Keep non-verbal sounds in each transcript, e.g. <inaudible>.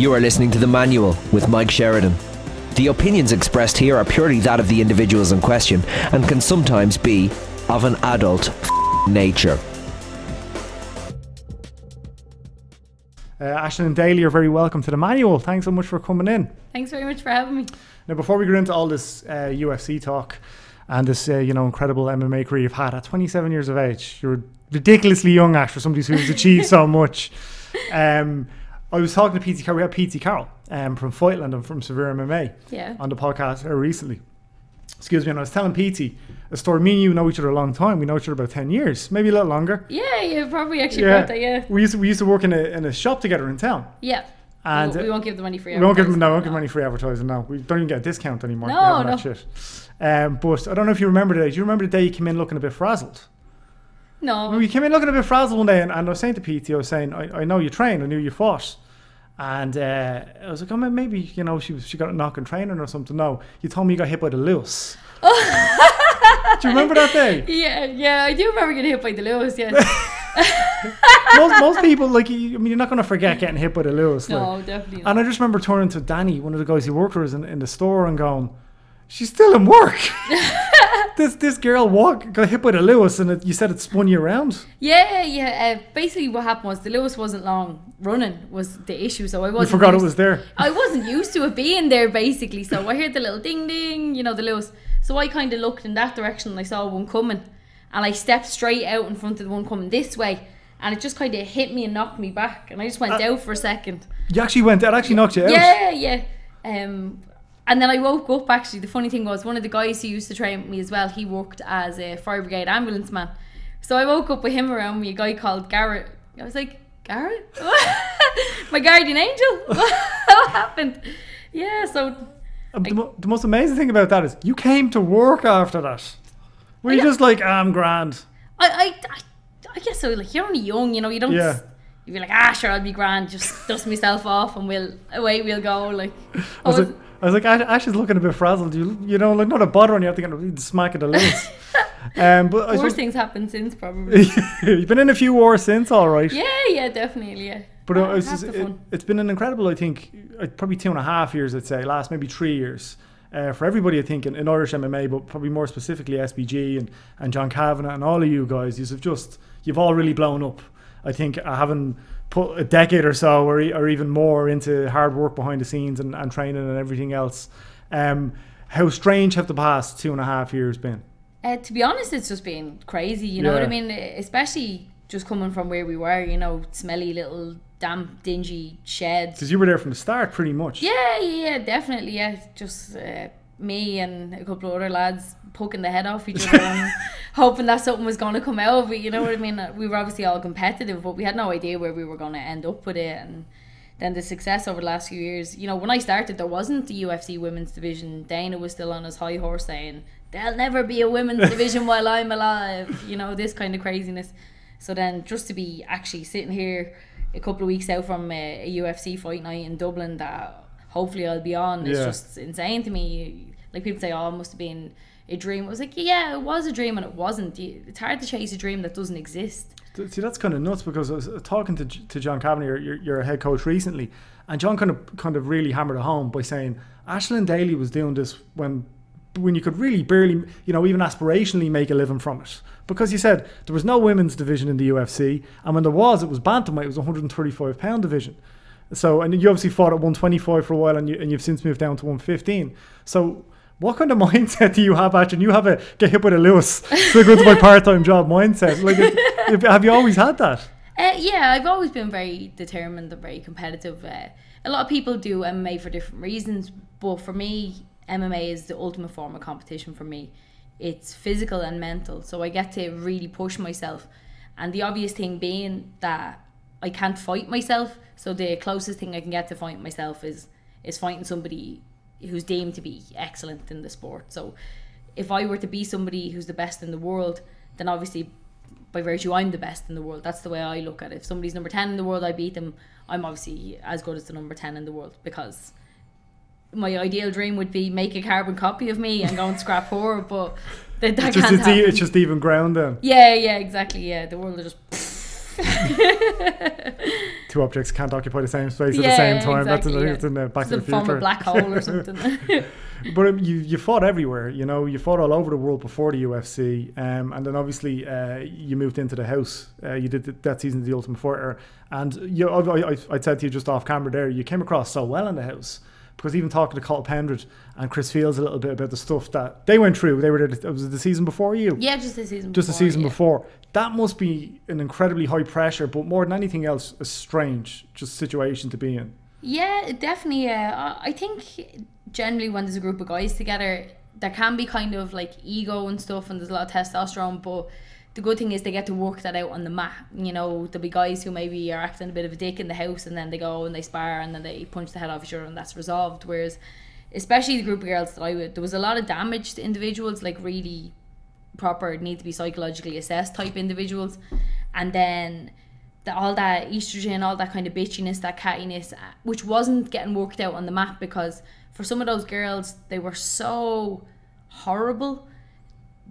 You are listening to The Manual with Mike Sheridan. The opinions expressed here are purely that of the individuals in question and can sometimes be of an adult nature. Uh, Aisling Daly you're very welcome to the manual. Thanks so much for coming in. Thanks very much for having me. Now, before we get into all this uh, UFC talk and this, uh, you know, incredible MMA career you've had at 27 years of age, you're ridiculously young, Ash, for somebody who's achieved so <laughs> much. Um, I was talking to PT Carroll. We had PT Carroll um, from Fightland and from Severe MMA Yeah. on the podcast uh, recently. Excuse me, and I was telling PT a story. Me and you know each other a long time. We know each other about 10 years, maybe a little longer. Yeah, yeah, probably actually Yeah. that, yeah. We used to, we used to work in a, in a shop together in town. Yeah. And we, we won't give them any free We won't give them no, we won't give them any free advertising. No, we don't even get a discount anymore. No, no. that shit. Um, but I don't know if you remember the day. Do you remember the day you came in looking a bit frazzled? No. You came in looking a bit frazzled one day, and, and I was saying to PT, I was saying, I, I know you train, I knew you fought. And uh, I was like, oh, maybe, you know, she was, she got a knock in training or something. No, you told me you got hit by the Luas. <laughs> Do you remember that day? Yeah, yeah, I do remember getting hit by the Luas, yeah. <laughs> most, most people, like, you, I mean, you're not going to forget getting hit by the Luas. like. no, definitely not. And I just remember turning to Danny, one of the guys who worked with us in, in the store, and going, "She's still in work." <laughs> <laughs> this this girl walk got hit by the Luas, and it, you said it spun you around. Yeah, yeah. Uh, basically, what happened was the Luas wasn't long running was the issue, so I wasn't. forgot it was there. I wasn't used to it being there, basically. So I heard the little ding ding, you know, the Luas. So I kind of looked in that direction, and I saw one coming, and I stepped straight out in front of the one coming this way, and it just kind of hit me and knocked me back, and I just went Uh, out for a second. You actually went. It actually knocked you out. Yeah, yeah. Um, and then I woke up. Actually, the funny thing was, one of the guys who used to train with me as well, he worked as a fire brigade ambulance man. So I woke up with him around me, a guy called Garrett. I was like, Garrett, <laughs> my guardian angel. <laughs> what happened? Yeah. So Uh, The, mo- the most amazing thing about that is you came to work after that. Were you just like, "I'm grand"? I, I, I, I guess so. Like you're only young, you know. You don't. Yeah. You'd be like, ah, sure, I'll be grand. Just dust myself off, and we'll away we'll go. Like, <laughs> I was, like, I was like, Ash, Ash is looking a bit frazzled. You, you know, like not a bother, and you have to a smack of the Luas. <laughs> um, but I worse suppose, things happen since probably. <laughs> you've been in a few wars since, all right. yeah, yeah, definitely, yeah. But uh, it's, just, it, it's been an incredible, I think, uh, probably two and a half years, I'd say, last maybe three years. Uh, for everybody, I think, in, in Irish MMA, but probably more specifically SBG and, and John Kavanagh and all of you guys, you've just, you've all really blown up. I think uh, having put a decade or so or, or even more into hard work behind the scenes and, and training and everything else. Um, how strange have the past two and a half years been? Uh, to be honest, it's just been crazy. You know what I mean? Especially just coming from where we were. You know, smelly little damp, dingy sheds. Because you were there from the start, pretty much. Yeah, yeah, yeah, definitely. Yeah, just uh, me and a couple of other lads poking the head off each other and <laughs> hoping that something was going to come out of it. You know what I mean? We were obviously all competitive, but we had no idea where we were going to end up with it. And then the success over the last few years. You know, when I started, there wasn't the UFC women's division. Dana was still on his high horse saying, "There'll never be a women's <laughs> division while I'm alive." You know, this kind of craziness. So then, just to be actually sitting here a couple of weeks out from a, a UFC fight night in Dublin that hopefully I'll be on is Yeah. just insane to me. Like people say, "Oh, it must have been a dream." I was like, "Yeah, it was a dream, and it wasn't." It's hard to chase a dream that doesn't exist. See, that's kind of nuts because I was uh, talking to, to John Kavanagh, your, your, your head coach, recently, and John kind of kind of really hammered it home by saying Aisling Daly was doing this when when you could really barely, you know, even aspirationally make a living from it. Because you said there was no women's division in the UFC, and when there was, it was bantamweight, it was a 135 pound division. So, and you obviously fought at 125 for a while, and, you, and you've since moved down to 115. So, what kind of <laughs> mindset do you have, Ashton? You have a get hit with a Luas, still go to my <laughs> part time job mindset. Like, it- have you always had that? Uh, yeah, I've always been very determined and very competitive. Uh, a lot of people do MMA for different reasons, but for me, MMA is the ultimate form of competition for me. It's physical and mental, so I get to really push myself. And the obvious thing being that I can't fight myself, so the closest thing I can get to fighting myself is is fighting somebody who's deemed to be excellent in the sport. So if I were to be somebody who's the best in the world, then obviously by virtue I'm the best in the world. That's the way I look at it. If somebody's number 10 in the world, I beat them. I'm obviously as good as the number 10 in the world because my ideal dream would be make a carbon copy of me and go and scrap <laughs> her, but that, that It's just, it's, e- it's just even ground then. yeah, yeah, exactly. Yeah, the world is just. <laughs> <laughs> two objects can't occupy the same space at the same time. That's in, the- yeah. it's in the Back It's a the form Future. of black hole or something. <laughs> but um, you you fought everywhere. You know, you fought all over the world before the UFC, um, and then obviously uh, you moved into the house. Uh, you did th- that season of the Ultimate Fighter, and you. I, I, I said to you just off camera there, you came across so well in the house. Because even talking to Cathal Pendred and Chris Fields a little bit about the stuff that they went through, they were there. It was the season before you. yeah, just the season. just the before, season yeah. before. That must be an incredibly high pressure, but more than anything else, a strange just situation to be in. Yeah, definitely. I I think generally when there's a group of guys together, there can be kind of like ego and stuff, and there's a lot of testosterone. But the good thing is they get to work that out on the mat. You know, there'll be guys who maybe are acting a bit of a dick in the house, and then they go and they spar, and then they punch the head off each other, and that's resolved. Whereas, especially the group of girls that I would, there was a lot of damage to individuals, like really proper need to be psychologically assessed type individuals, and then the, all that estrogen, all that kind of bitchiness, that cattiness, uh, which wasn't getting worked out on the map because for some of those girls, they were so horrible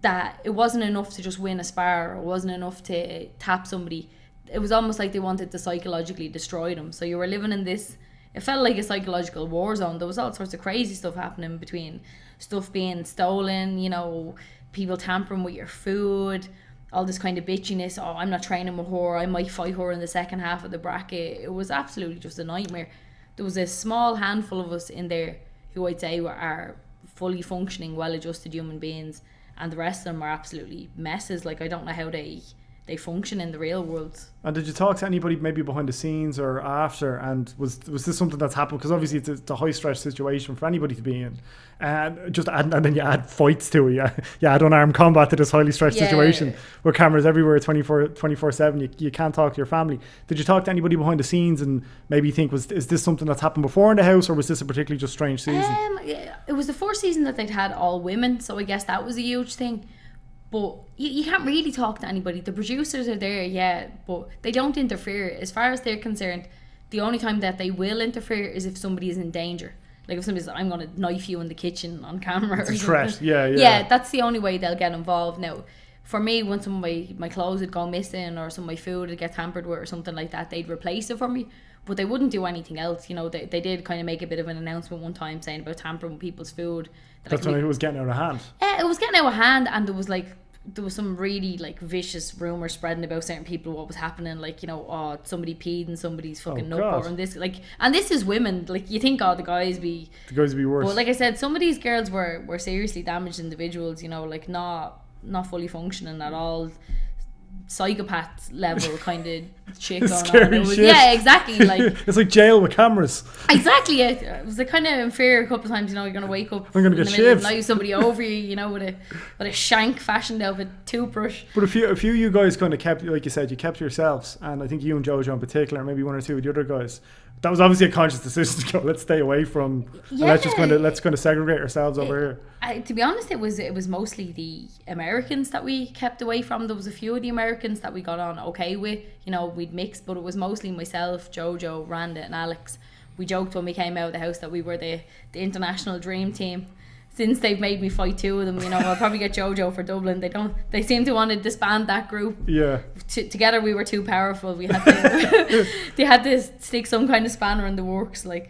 that it wasn't enough to just win a spar or it wasn't enough to tap somebody. It was almost like they wanted to psychologically destroy them. So you were living in this. It felt like a psychological war zone. There was all sorts of crazy stuff happening between stuff being stolen, you know, people tampering with your food, all this kind of bitchiness. Oh, I'm not training with her. I might fight her in the second half of the bracket. It was absolutely just a nightmare. There was a small handful of us in there who I'd say were are fully functioning, well-adjusted human beings, and the rest of them are absolutely messes. Like I don't know how they they function in the real world. And did you talk to anybody maybe behind the scenes or after? And was was this something that's happened? Because obviously it's a, it's a high stress situation for anybody to be in, and just add, and then you add fights to it. <laughs> Yeah, you add unarmed combat to this highly stressed Yeah. situation where cameras everywhere, 24 24 seven. You, you can't talk to your family. Did you talk to anybody behind the scenes and maybe think was is this something that's happened before in the house or was this a particularly just strange season? Um, it was the first season that they'd had all women, so I guess that was a huge thing. But you, you can't really talk to anybody. The producers are there, yeah, but they don't interfere. As far as they're concerned, the only time that they will interfere is if somebody is in danger. Like if somebody's I'm going to knife you in the kitchen on camera It's or a threat. Yeah, yeah. Yeah, that's the only way they'll get involved. Now, for me, when some of my, my clothes would go missing or some of my food would get tampered with or something like that, they'd replace it for me. But they wouldn't do anything else. You know, they, they did kind of make a bit of an announcement one time saying about tampering with people's food. That That's like, when it was getting out of hand. Eh, it was getting out of hand, and there was like there was some really like vicious rumors spreading about certain people what was happening. Like you know, oh somebody peed in somebody's fucking Oh, nut and this like and this is women. Like you think, oh the guys be, The guys be worse. but like I said, some of these girls were were seriously damaged individuals. You know, like not not fully functioning at all. Psychopath level <laughs> kind of shit. Scary was, shit. Yeah, exactly. <laughs> Like it's like jail with cameras. Exactly. It, it was a kind of inferior a couple of times. You know, you're gonna wake up I'm gonna get the middle of shivved. the night, somebody <laughs> over you, you know, with a with a shank fashioned out of a toothbrush. But a few, a few you guys kind of kept, like you said, you kept yourselves, and I think you and Jojo in particular, maybe one or two of the other guys. That was obviously a conscious decision to go. Let's stay away from. and let's just Yeah. kind of let's kind of segregate ourselves over here. I, to be honest, it was it was mostly the Americans that we kept away from. There was a few of the Americans that we got on okay with. You know, we'd mix, but it was mostly myself, Jojo, Randa, and Alex. We joked when we came out of the house that we were the the international dream team. Since they've made me fight two of them, you know, I'll probably get Jojo for Dublin. They don't. They seem to want to disband that group. Yeah, t- together we were too powerful. We had to <laughs> they had to stick some kind of spanner in the works, like.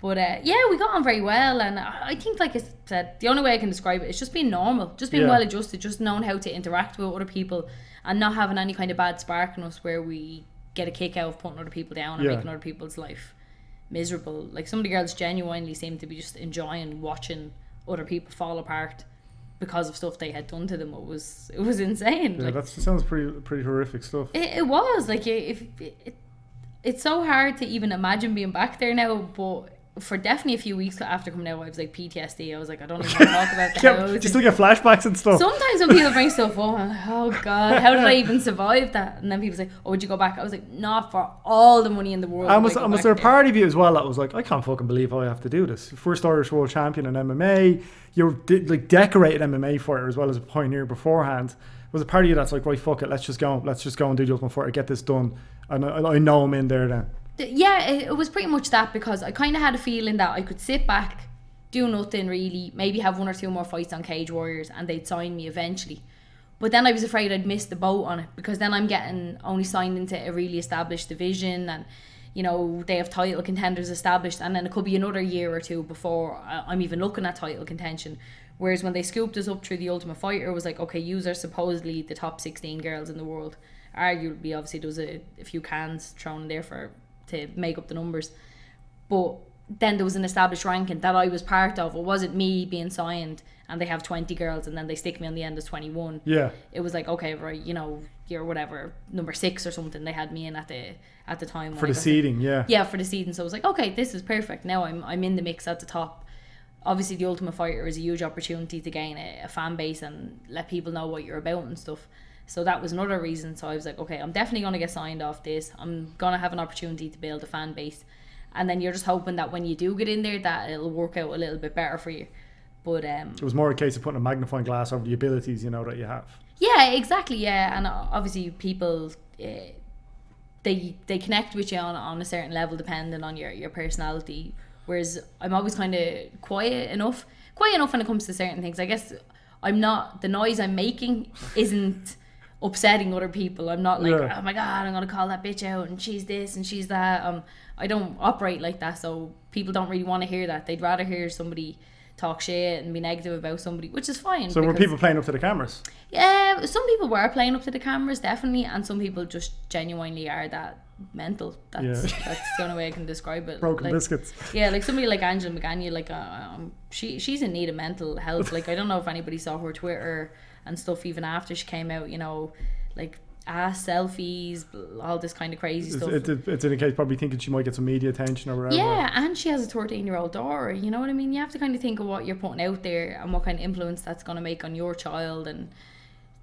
But uh, yeah, we got on very well, and I think, like I said, the only way I can describe it is just being normal, just being Yeah. well adjusted, just knowing how to interact with other people, and not having any kind of bad spark in us where we get a kick out of putting other people down and Yeah. making other people's life miserable. Like some of the girls genuinely seemed to be just enjoying watching other people fall apart because of stuff they had done to them. It was it was insane. yeah, like, that sounds pretty pretty horrific stuff. it, it was like if it, it's so hard to even imagine being back there now, but for definitely a few weeks after coming out, I was like PTSD. I was like, I don't <laughs> even want to talk about the Yeah, house. do you still get flashbacks and stuff. Sometimes when people bring stuff up, I'm like, oh god, how did I even <laughs> survive that? And then people say, oh, would you go back? I was like, not for all the money in the world. And was, I and was there a there." part of you as well that was like, I can't fucking believe I have to do this. First Irish world champion in MMA, you're de- like decorated MMA fighter as well as a pioneer beforehand. Was a part of you that's like, right, fuck it, let's just go, let's just go and do the ultimate fighter, get this done, and I, I know I'm in there then. Yeah, it, was pretty much that because I kind of had a feeling that I could sit back, do nothing really, maybe have one or two more fights on Cage Warriors, and they'd sign me eventually. But then I was afraid I'd miss the boat on it because then I'm getting only signed into a really established division, and you know they have title contenders established, and then it could be another year or two before I- I'm even looking at title contention. Whereas when they scooped us up through the Ultimate Fighter, it was like, okay, you are supposedly the top 16 girls in the world. Arguably, obviously, there was a, a few cans thrown there for to make up the numbers. But then there was an established ranking that I was part of. It wasn't me being signed and they have 20 girls and then they stick me on the end as 21. Yeah. It was like, okay, right, you know, you're whatever, number six or something. They had me in at the at the time. For the seeding, yeah. yeah, for the season. So I was like, okay, this is perfect. Now I'm I'm in the mix at the top. Obviously, the Ultimate Fighter is a huge opportunity to gain a, a fan base and let people know what you're about and stuff. So that was another reason. So I was like, okay, I'm definitely gonna get signed off this. I'm gonna have an opportunity to build a fan base, and then you're just hoping that when you do get in there, that it'll work out a little bit better for you. But um, It was more a case of putting a magnifying glass over the abilities, you know, that you have. yeah, exactly. Yeah, and uh, obviously people uh, they they connect with you on, on a certain level depending on your your personality. Whereas I'm always kind of quiet enough, quiet enough when it comes to certain things. I guess I'm not the noise I'm making isn't upsetting other people. I'm not like Yeah. oh my god, I'm gonna call that bitch out and she's this and she's that. Um, I don't operate like that, so people don't really want to hear that. They'd rather hear somebody talk shit and be negative about somebody, which is fine. So were people playing up to the cameras? yeah, some people were playing up to the cameras, definitely, and some people just genuinely are that mental. That's Yeah. <laughs> that's the only way I can describe it. Broken like, biscuits. Yeah, like somebody like Angela Magaña, like uh, um, she she's in need of mental health. Like I don't know if anybody saw her Twitter and stuff even after she came out. You know, like ass selfies, all this kind of crazy It's, stuff. it's, it's in a case probably thinking she might get some media attention or whatever. Yeah, and she has a 13 year old daughter. You know what I mean? You have to kind of think of what you're putting out there and what kind of influence that's going to make on your child and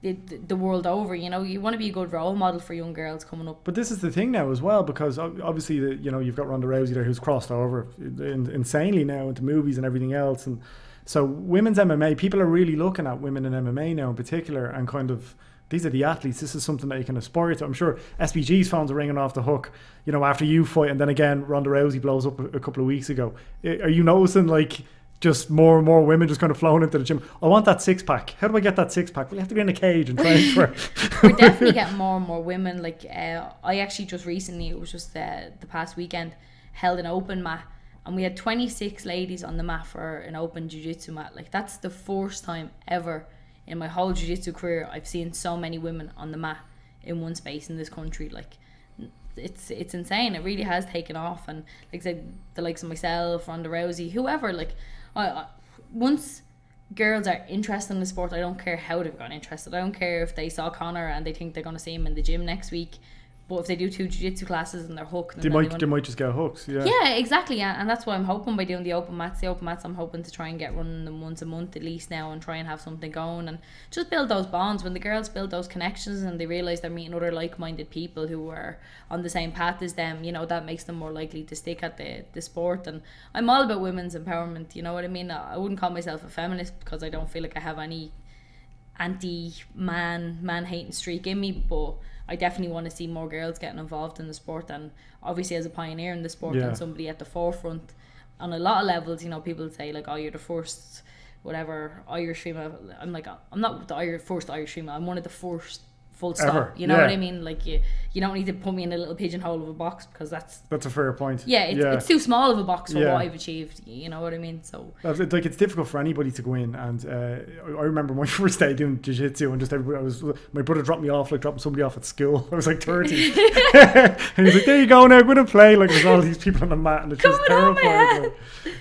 the, the world over. You know, you want to be a good role model for young girls coming up. But this is the thing now as well, because obviously, the, you know, you've got Ronda Rousey there who's crossed over in, insanely now into movies and everything else, and so women's MMA, people are really looking at women in MMA now in particular, and kind of these are the athletes. This is something that you can aspire to. I'm sure SBG's phones are ringing off the hook, you know, after you fight, and then again Ronda Rousey blows up a, couple of weeks ago. Are you noticing like? Just more and more women just kind of flowing into the gym. I want that six pack. How do I get that six pack? Well, you have to be in a cage and train for. <laughs> We're definitely <laughs> getting more and more women. Like uh, I actually just recently, it was just uh, the past weekend, held an open mat, and we had 26 ladies on the mat for an open jiu-jitsu mat. Like that's the first time ever in my whole jiu-jitsu career I've seen so many women on the mat in one space in this country. Like it's it's insane. It really has taken off, and like I said, the likes of myself, Ronda Rousey, whoever. Like, I, I once girls are interested in the sport, I don't care how they've gotten interested. I don't care if they saw Conor and they think they're going to see him in the gym next week. But if they do two jiu-jitsu classes and they're hooked, They might, they they might just get hooked. Yeah. yeah, exactly. Yeah, and that's what I'm hoping by doing the open mats. The open mats, I'm hoping to try and get running them once a month at least now, and try and have something going, and just build those bonds. When the girls build those connections and they realize they're meeting other like-minded people who are on the same path as them, you know, that makes them more likely to stick at the the sport. And I'm all about women's empowerment. You know what I mean? I wouldn't call myself a feminist because I don't feel like I have any anti-man man-hating streak in me, but I definitely want to see more girls getting involved in the sport and obviously as a pioneer in the sport Yeah. and somebody at the forefront on a lot of levels you know people say like oh you're the first whatever Irish female I'm like I'm not the Irish, first Irish female I'm one of the first full stop Ever, you know yeah. what I mean like you you don't need to put me in a little pigeonhole of a box because that's That's a fair point. yeah it's, yeah. it's too small of a box for Yeah. what I've achieved you know what I mean so it's like it's difficult for anybody to go in, and uh, I remember my <laughs> first day doing jiu-jitsu, and just everybody. I was my brother dropped me off like dropping somebody off at school. <laughs> I was like thirty, <laughs> and he's like, "There you go now, go and play." Like there's all these people on the mat, and it's just Coming my terrifying.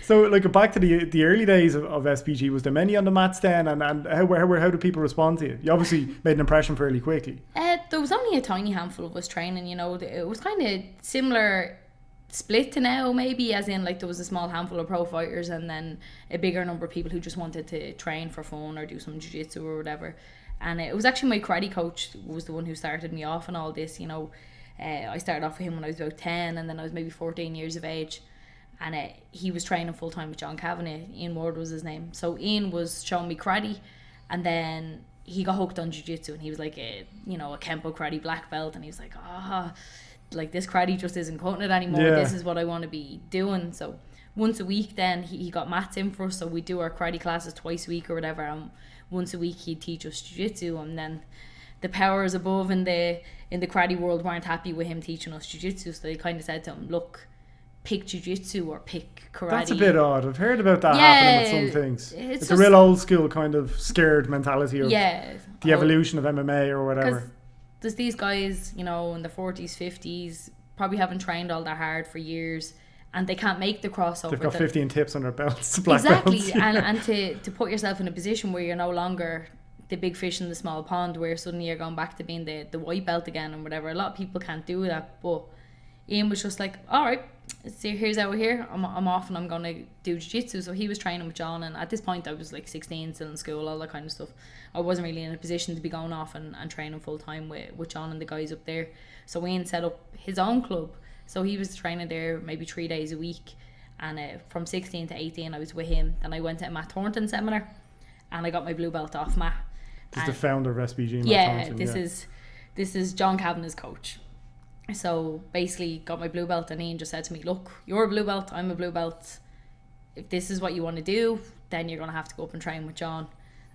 So like back to the the early days of, of SBG, was there many on the mats then, and and how how how do people respond to you? You obviously made an impression fairly quickly. Uh, there was only a tiny handful of us training, you know. It was kind of similar split to now, maybe, as in like there was a small handful of pro fighters and then a bigger number of people who just wanted to train for fun or do some jiu jitsu or whatever. And it was actually my karate coach was the one who started me off and all this, you know. Uh, I started off with him when I was about 10 and then I was maybe 14 years of age. And uh, he was training full time with John Kavanagh. Ian Ward was his name. So Ian was showing me karate and then he got hooked on jiu-jitsu and he was like a you know a kempo karate black belt and he was like ah like this karate just isn't cutting it anymore. Yeah. this is what i want to be doing. So once a week then he, he got mats in for us. So we do our karate classes twice a week or whatever. And once a week he'd teach us jiu-jitsu. And then the powers above in the in the karate world weren't happy with him teaching us jiu-jitsu. So they kind of said to him look pick jiu-jitsu or pick karate That's a bit odd. I've heard about that Yeah, happening with some things. it's It's, just- a real old school kind of scared mentality of yeah the Oh, evolution of MMA or whatever. there's these guys you know in the 40s 50s probably haven't trained all that hard for years and they can't make the crossover They've got that- 15 tips on their belts. <laughs> Black exactly belts. and, <laughs> and to, to put yourself in a position where you're no longer the big fish in the small pond where suddenly you're going back to being the, the white belt again and whatever a lot of people can't do that but Ian was just like all right see here's out here? I'm, I'm off and I'm gonna do jiu-jitsu. So he was training with John and at this point I was like 16 still in school all that kind of stuff. I wasn't really in a position to be going off and, and training full time with, with John and the guys up there. So Ian set up his own club. So he was training there maybe three days a week. And uh, from 16 to 18 I was with him. Then I went to a Matt Thornton seminar and I got my blue belt off Matt. This is the founder of SBG. Matt yeah Thornton, this yeah. is this is John Kavanagh's coach so basically got my blue belt and Ian just said to me look you're a blue belt I'm a blue belt if this is what you want to do then you're gonna have to go up and train with John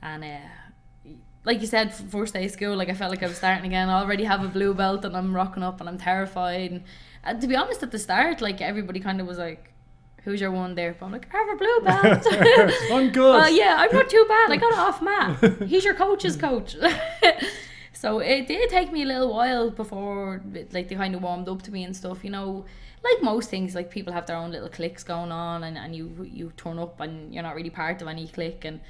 and uh, like you said first day of school like I felt like I was starting again I already have a blue belt and I'm rocking up and I'm terrified and, and to be honest at the start like everybody kind of was like who's your one there but I'm like I have a blue belt <laughs> I'm <laughs> good. uh, yeah, I'm not too bad. I got it off Matt. He's your coach's coach. <laughs> so it did take me a little while before like they kind of warmed up to me and stuff. You know, like most things, like people have their own little cliques going on, and, and you you turn up and you're not really part of any clique. And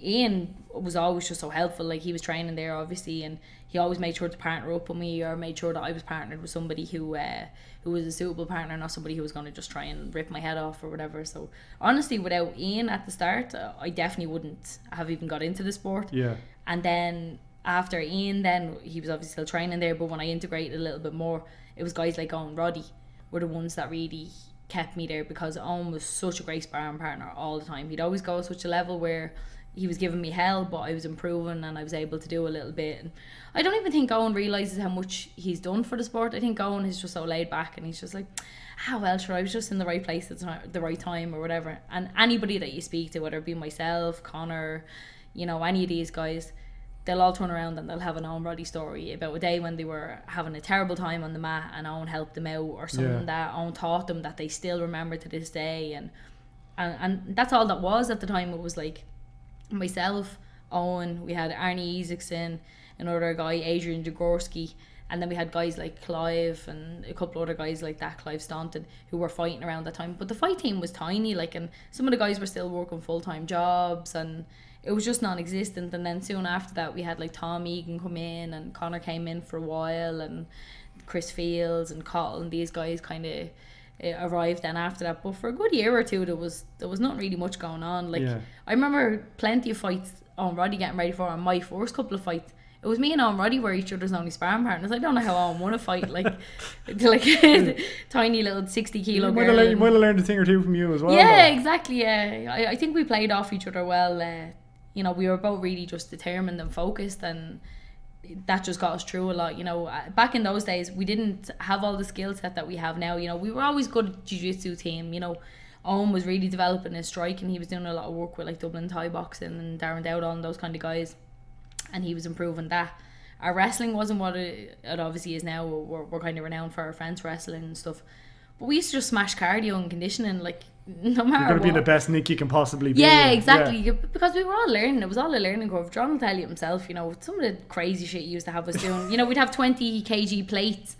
Ian was always just so helpful. Like he was training there, obviously, and he always made sure to partner up with me or made sure that I was partnered with somebody who uh, who was a suitable partner, not somebody who was going to just try and rip my head off or whatever. So honestly, without Ian at the start, uh, I definitely wouldn't have even got into the sport. yeah. And then after Ian, then he was obviously still training there. But when I integrated a little bit more, it was guys like Owen Roddy were the ones that really kept me there because Owen was such a great sparring partner all the time. He'd always go at such a level where he was giving me hell, but I was improving and I was able to do a little bit. And I don't even think Owen realizes how much he's done for the sport. I think Owen is just so laid back and he's just like, ah, well, sure, I was just in the right place at the right time or whatever. And anybody that you speak to, whether it be myself, Conor, you know, any of these guys, they'll all turn around and they'll have an Owen Roddy story about a day when they were having a terrible time on the mat and Owen helped them out or something Yeah. that Owen taught them that they still remember to this day. And and, and that's all that was at the time. It was like myself Owen we had Arni Isaksson another guy Adrian Jaworski and then we had guys like Clive and a couple other guys like that Clive Staunton who were fighting around that time. But the fight team was tiny like and some of the guys were still working full-time jobs and it was just non-existent and then soon after that we had like Tom Egan come in and Conor came in for a while and Chris Fields and Cottle and these guys kind of arrived then after that but for a good year or two there was there was not really much going on like Yeah. I remember plenty of fights on Roddy getting ready for and my first couple of fights it was me and Owen Roddy were each other's only sparring partners I don't know how Owen won a fight like <laughs> like <laughs> tiny little 60 kilo You might, have girl learned, you might have learned a thing or two from you as well. yeah, though. exactly. Yeah, I, I think we played off each other well. Uh, you know, we were both really just determined and focused, and that just got us through a lot. You know, Uh, back in those days, we didn't have all the skill set that we have now. You know, we were always good jiu-jitsu team. You know, Owen was really developing his strike, and he was doing a lot of work with like Dublin Thai boxing and Darren Dowdall and those kind of guys, and he was improving that. Our wrestling wasn't what it, obviously is now. We're, we're kind of renowned for our French wrestling and stuff. But we used to just smash cardio and conditioning, like no matter you're going to be the best Nick you can possibly be. Yeah, in. exactly. You- Because we were all learning. It was all a learning curve. John will tell you himself, you know, some of the crazy shit he used to have us doing. you know, we'd have 20 kg plates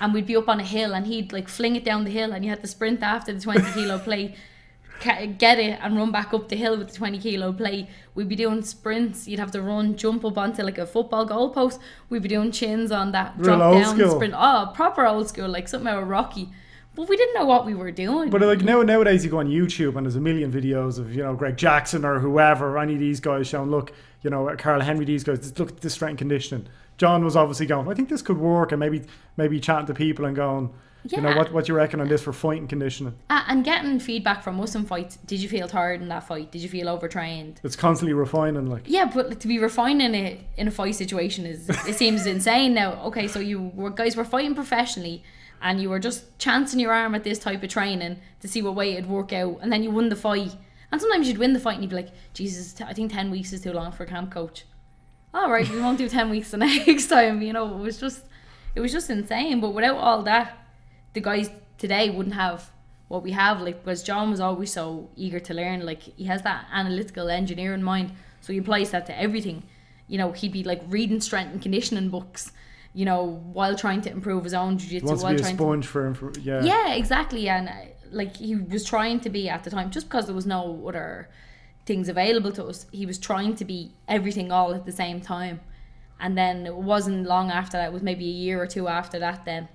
and we'd be up on a hill and he'd like fling it down the hill and you had to sprint after the 20 kilo <laughs> plate, get it and run back up the hill with the 20 kilo plate. We'd be doing sprints. You'd have to run, jump up onto like a football goalpost. We'd be doing chins on that, Real drop old down, school. sprint. Oh, proper old school, like something out of Rocky. But we didn't know what we were doing. But like now nowadays you go on YouTube and there's a million videos of you know Greg Jackson or whoever any of these guys showing look you know Carl Henry these guys look at this strength and conditioning. John was obviously going I think this could work and maybe maybe chatting to people and going yeah. you know what what you reckon on this for fighting conditioning. Ah, and getting feedback from us in fights. Did you feel tired in that fight? Did you feel overtrained? It's constantly refining like Yeah, but to be refining it in a fight situation is it seems insane now. Okay, so you were guys were fighting professionally and you were just chancing your arm at this type of training to see what way it'd work out and then you won the fight. And sometimes you'd win the fight and you'd be like, Jesus, I think 10 weeks is too long for a camp coach. all right, we won't do 10 weeks the <laughs> next time. You know, it was just, it was just insane. But without all that, the guys today wouldn't have what we have. Like, because John was always so eager to learn. Like, he has that analytical engineering mind. So he applies that to everything. You know, he'd be like reading strength and conditioning books, you know, while trying to improve his own jiu He jitsu. wants to While be a sponge for him. For, yeah. yeah, exactly. And uh, like he was trying to be at the time, just because there was no other things available to us, he was trying to be everything all at the same time. And then it wasn't long after that, it was maybe a year or two after that, then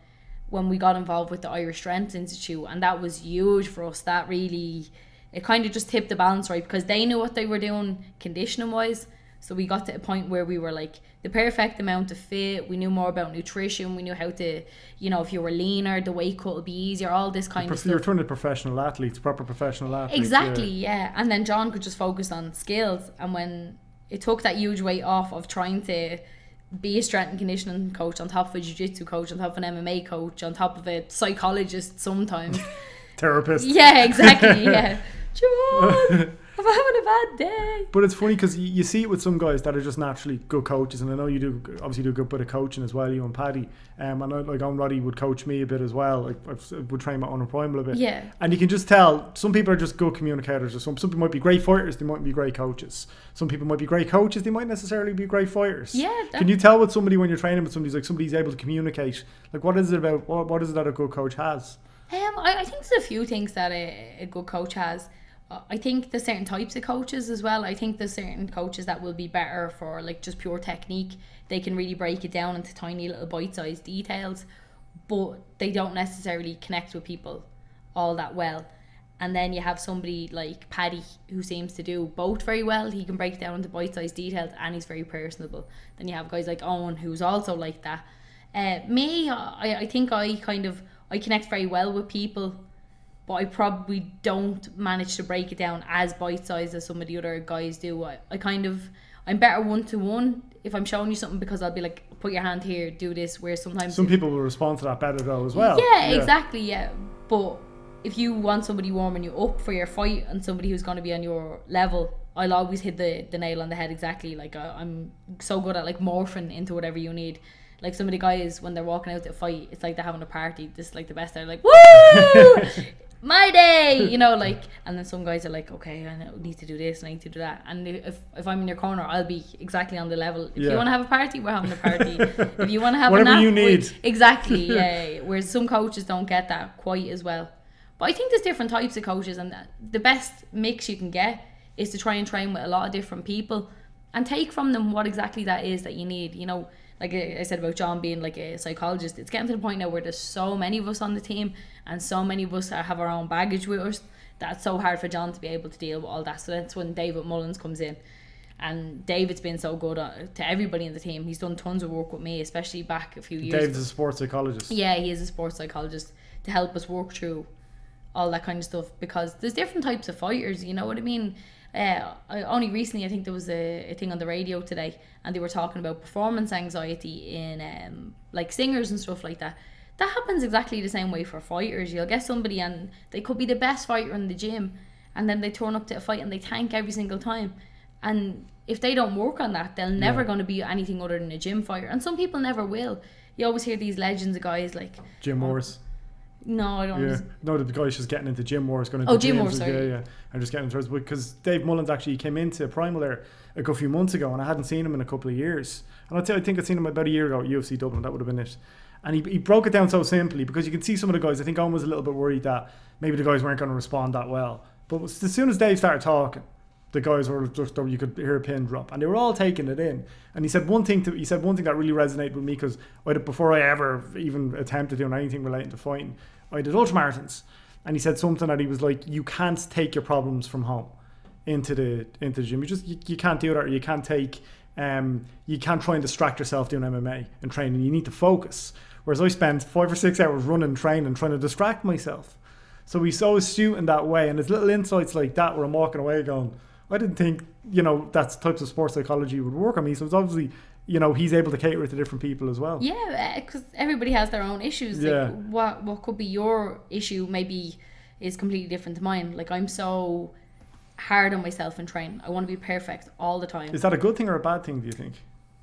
when we got involved with the Irish Strength Institute. And that was huge for us. That really, it kind of just tipped the balance right because they knew what they were doing conditioning wise. So we got to a point where we were like the perfect amount of fit. We knew more about nutrition. We knew how to, you know, if you were leaner, the weight cut would be easier. All this kind of stuff. You're turning professional athletes, proper professional athletes. yeah. Exactly, yeah. And then John could just focus on skills. And when it took that huge weight off of trying to be a strength and conditioning coach on top of a jiu-jitsu coach, on top of an MMA coach, on top of a psychologist sometimes. <laughs> Therapist. yeah, exactly, yeah. <laughs> John, <laughs> I'm having a bad day. But it's funny because you, you see it with some guys that are just naturally good coaches, and I know you do obviously do a good bit of coaching as well, you and Paddy. Um, and I, like Owen Roddy would coach me a bit as well. Like I would train my own primal a bit. Yeah. And you can just tell some people are just good communicators, or some some people might be great fighters, they might be great coaches. Some people might be great coaches, they might necessarily be great fighters. Yeah, Can you tell with somebody when you're training with somebody, like somebody's able to communicate? Like what is it about? What, what is it that a good coach has? Um, I, I think there's a few things that a, a good coach has. I think there's certain types of coaches as well. I think there's certain coaches that will be better for like just pure technique. They can really break it down into tiny little bite-sized details, but they don't necessarily connect with people all that well. And then you have somebody like Paddy who seems to do both very well. He can break down into bite-sized details and he's very personable. Then you have guys like Owen who's also like that. Uh, me, I, I think I kind of I connect very well with people, but I probably don't manage to break it down as bite sized as some of the other guys do. I, I kind of I'm better one to one if I'm showing you something because I'll be like, put your hand here, do this. Where sometimes Some people will respond to that better though as well. yeah, exactly, yeah. But if you want somebody warming you up for your fight and somebody who's going to be on your level, I'll always hit the, the nail on the head exactly. Like I, I'm so good at like morphing into whatever you need. Like some of the guys when they're walking out to fight, it's like they're having a party. This is like the best. They're like, woo, <laughs> <laughs> my day, you know, <laughs> like. And then some guys are like, okay, I need to do this, and I need to do that. And if if I'm in your corner, I'll be exactly on the level. If Yeah. you want to have a party, we're having a party. if you want to have Whatever a nap, you need. exactly. <laughs> Yeah. Whereas some coaches don't get that quite as well. But I think there's different types of coaches, and the best mix you can get is to try and train with a lot of different people and take from them what exactly that is that you need. You know, like I said about John being like a psychologist, it's getting to the point now where there's so many of us on the team and so many of us have our own baggage with us that it's so hard for John to be able to deal with all that. So that's when David Mullins comes in. And David's been so good uh, to everybody in the team. He's done tons of work with me, especially back a few years Dave's a sports psychologist. yeah, he is a sports psychologist to help us work through all that kind of stuff because there's different types of fighters. You know what I mean? Uh, I, only recently, I think there was a, a thing on the radio today, and they were talking about performance anxiety in um, like singers and stuff like that. That happens exactly the same way for fighters. You'll get somebody, and they could be the best fighter in the gym, and then they turn up to a fight and they tank every single time. And if they don't work on that, they're never Yeah. going to be anything other than a gym fighter. And some people never will. You always hear these legends of guys like Jim Morris. No, I don't. Yeah. No, the guy's just getting into gym Jim Morris. Going to. Oh, Jim gyms, Morris, sorry. Yeah, yeah. I'm just getting into it because Dave Mullins actually came into Primal there a good few months ago, and I hadn't seen him in a couple of years. And I, tell, I think I'd seen him about a year ago at UFC Dublin. That would have been it. And he, he broke it down so simply because you can see some of the guys. I think Owen was a little bit worried that maybe the guys weren't going to respond that well. But as soon as Dave started talking, the guys were just you could hear a pin drop, and they were all taking it in. And he said one thing to he said one thing that really resonated with me because before I ever even attempted doing anything relating to fighting, I did ultramarathons, and he said something that he was like, "You can't take your problems from home into the into the gym. You just you, you can't do that. Or you can't take um you can't try and distract yourself doing MMA and training. You need to focus. Whereas I spend five or six hours running, training, trying to distract myself. So he's so astute in that way, and there's little insights like that where I'm walking away going, I didn't think you know that types of sports psychology would work on me. So it's obviously you know he's able to cater to different people as well. Yeah, uh, because everybody has their own issues. Yeah. Like what what could be your issue maybe is completely different to mine. Like I'm so hard on myself in training. I want to be perfect all the time. Is that a good thing or a bad thing? Do you think?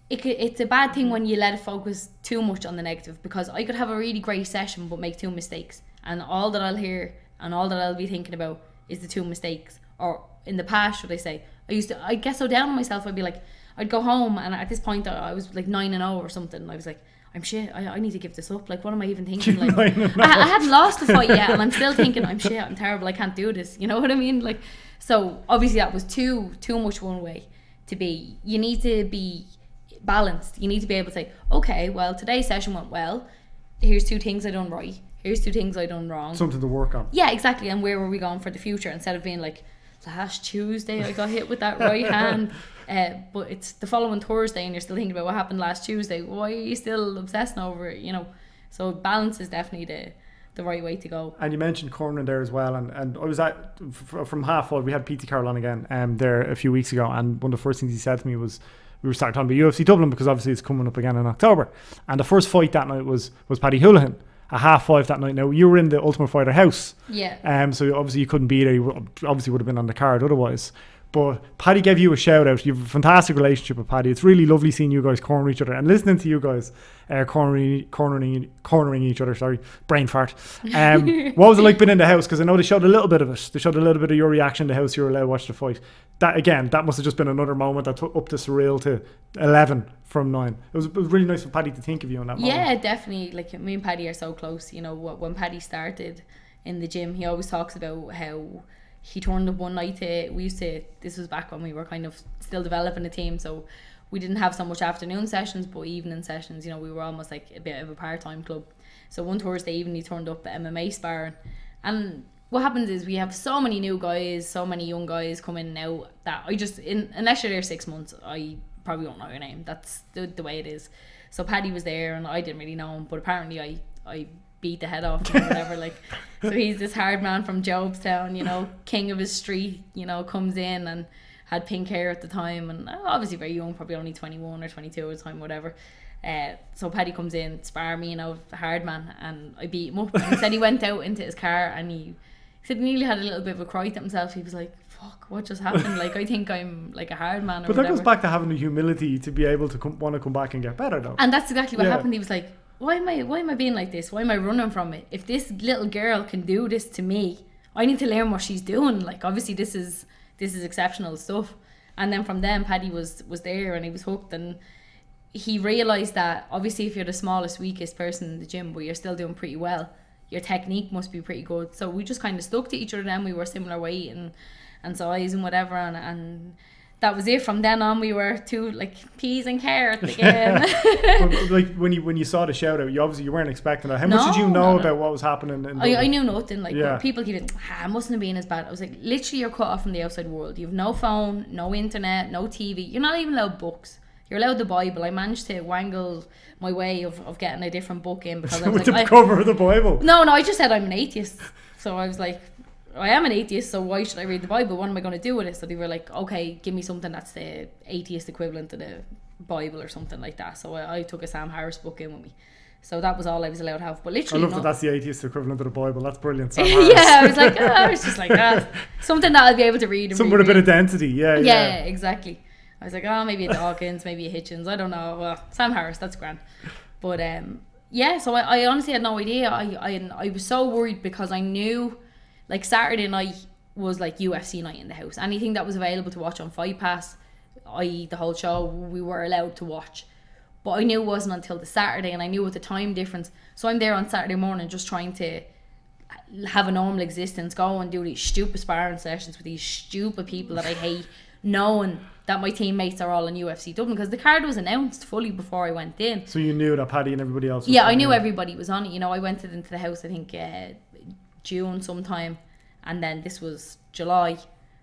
it could, it's a bad thing mm-hmm. when you let it focus too much on the negative because I could have a really great session but make two mistakes and all that I'll hear and all that I'll be thinking about is the two mistakes or in the past should I say I used to I get so down on myself. I'd be like I'd go home and at this point uh, I was like 9 and 0 or something and I was like I'm shit I, I need to give this up. Like what am I even thinking? Like I, I oh. hadn't lost the fight yet and I'm still thinking I'm shit I'm <laughs> terrible I can't do this. You know what I mean? Like so obviously that was too too much one way to be. You need to be balanced. You need to be able to say okay well today's session went well. Here's two things I done right. Here's two things I done wrong. Something to work on. yeah exactly and where were we going for the future? Instead of being like last Tuesday I got hit with that right <laughs> hand uh, but it's the following Thursday and you're still thinking about what happened last Tuesday why are you still obsessing over it you know so balance is definitely the the right way to go And you mentioned Corman there as well, and, and I was at from half. We had PT Carroll on again um, there a few weeks ago, and one of the first things he said to me was we were starting talking about UFC Dublin because obviously it's coming up again in October, and the first fight that night was was Paddy Holohan. A half five that night. Now you were in the Ultimate Fighter house, yeah um, so obviously you couldn't be there. You obviously would have been on the card otherwise. But Paddy gave you a shout out. You have a fantastic relationship with Paddy. It's really lovely seeing you guys corner each other and listening to you guys uh, cornering, cornering, cornering each other. Sorry, brain fart. Um, <laughs> what was it like being in the house? Because I know they showed a little bit of it. They showed a little bit of your reaction in the house. You were allowed to watch the fight. That again, that must have just been another moment that took up the surreal to eleven from nine. It was, it was really nice for Paddy to think of you in that moment. Yeah, definitely. Like me and Paddy are so close. You know, when Paddy started in the gym, he always talks about how he turned up one night to. We used to. This was back when we were kind of still developing a team, so we didn't have so much afternoon sessions, but evening sessions. You know, we were almost like a bit of a part time club. So one Thursday evening, he turned up at MMA sparring, and what happens is we have so many new guys, so many young guys coming in now that I just in unless you're there six months, I probably won't know your name. That's the, the way it is. So Paddy was there, and I didn't really know him, but apparently I I beat the head off him or whatever. like, so he's this hard man from Jobstown, you know, king of his street. You know, comes in and had pink hair at the time, and uh, obviously very young, probably only twenty one or twenty two at the time, whatever. Uh, so Paddy comes in, spar me, you know, hard man, and I beat him up. And he said he went out into his car and he, he said he nearly had a little bit of a cry to himself. He was like, "Fuck, what just happened? Like I think I'm like a hard man or But that whatever." goes back to having the humility to be able to come, want to come back and get better, though. And that's exactly what Yeah. happened. He was like, "Why am I? Why am I being like this? Why am I running from it? If this little girl can do this to me, I need to learn what she's doing. Like, obviously, this is this is exceptional stuff." And then from then, Paddy was was there and he was hooked, and he realized that obviously, if you're the smallest, weakest person in the gym, but you're still doing pretty well, your technique must be pretty good. So we just kind of stuck to each other. Then we were similar weight and and size and whatever, and and. That was it. From then on, we were two like peas and carrots <laughs> again. <laughs> But, like when you when you saw the shout out, you obviously you weren't expecting that. How much did you know no, no. about what was happening? In I, I knew nothing. Like Yeah. people keep it. Ah, it mustn't have been as bad. I was like, literally, you're cut off from the outside world. You have no phone, no internet, no TV. You're not even allowed books. You're allowed the Bible. I managed to wangle my way of, of getting a different book in because I <laughs> was with like, the I, cover of the Bible. no, no. I just said I'm an atheist. So I was like, I am an atheist. So why should I read the Bible? What am I going to do with it? So they were like, okay, give me something that's the atheist equivalent to the Bible or something like that. So I, I took a Sam Harris book in with me. So that was all I was allowed to have. But literally, I love no- that that's the atheist equivalent of the Bible. That's brilliant. <laughs> Sam Harris. yeah, I was like, oh, I was just like that. Ah. <laughs> Something that I'll be able to read. And Something with a bit of density. Yeah, yeah, yeah. exactly. I was like, oh, maybe a Dawkins, maybe a Hitchens. I don't know. Well, Sam Harris, that's grand. But um, yeah, so I, I honestly had no idea. I, I I was so worried because I knew, like Saturday night was like UFC night in the house. Anything that was available to watch on Fight Pass, i.e. the whole show, we were allowed to watch. But I knew it wasn't until the Saturday, and I knew with the time difference. So I'm there on Saturday morning just trying to have a normal existence, go and do these stupid sparring sessions with these stupid people that I hate, <laughs> knowing that my teammates are all in UFC Dublin because the card was announced fully before I went in. So you knew that Paddy and everybody else. Was Yeah, I knew in. everybody was on it. You know, I went into the house, I think uh, June sometime, and then this was July.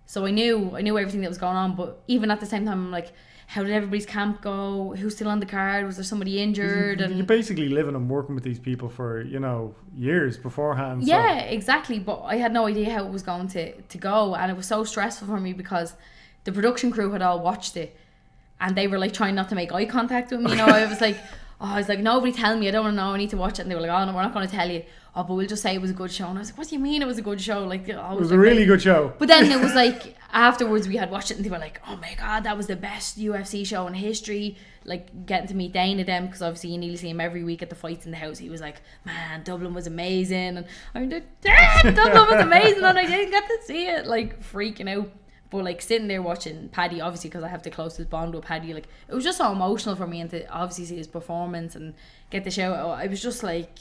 So I knew I knew everything that was going on, but even at the same time, I'm like, how did everybody's camp go? Who's still on the card? Was there somebody injured? And you're basically living and working with these people for you know years beforehand. so- Yeah, exactly. But I had no idea how it was going to, to go. And it was so stressful for me because the production crew had all watched it and they were like trying not to make eye contact with me. You know, I was like, oh, I was like, nobody tell me, I don't want to know, I need to watch it. And they were like, oh no, we're not going to tell you. Oh, but we'll just say it was a good show. And I was like, what do you mean it was a good show? Like, oh, It was a really good show. But then it was like <laughs> afterwards we had watched it and they were like, "Oh my god, that was the best UFC show in history." Like getting to meet Dana them because obviously you nearly see him every week at the fights in the house. He was like, "Man, Dublin was amazing," and I'm like, "Damn, Dublin was amazing," and I didn't get to see it. Like freaking out. But like sitting there watching Paddy, obviously because I have the closest bond with Paddy, like it was just so emotional for me and to obviously see his performance and get the show. I was just like,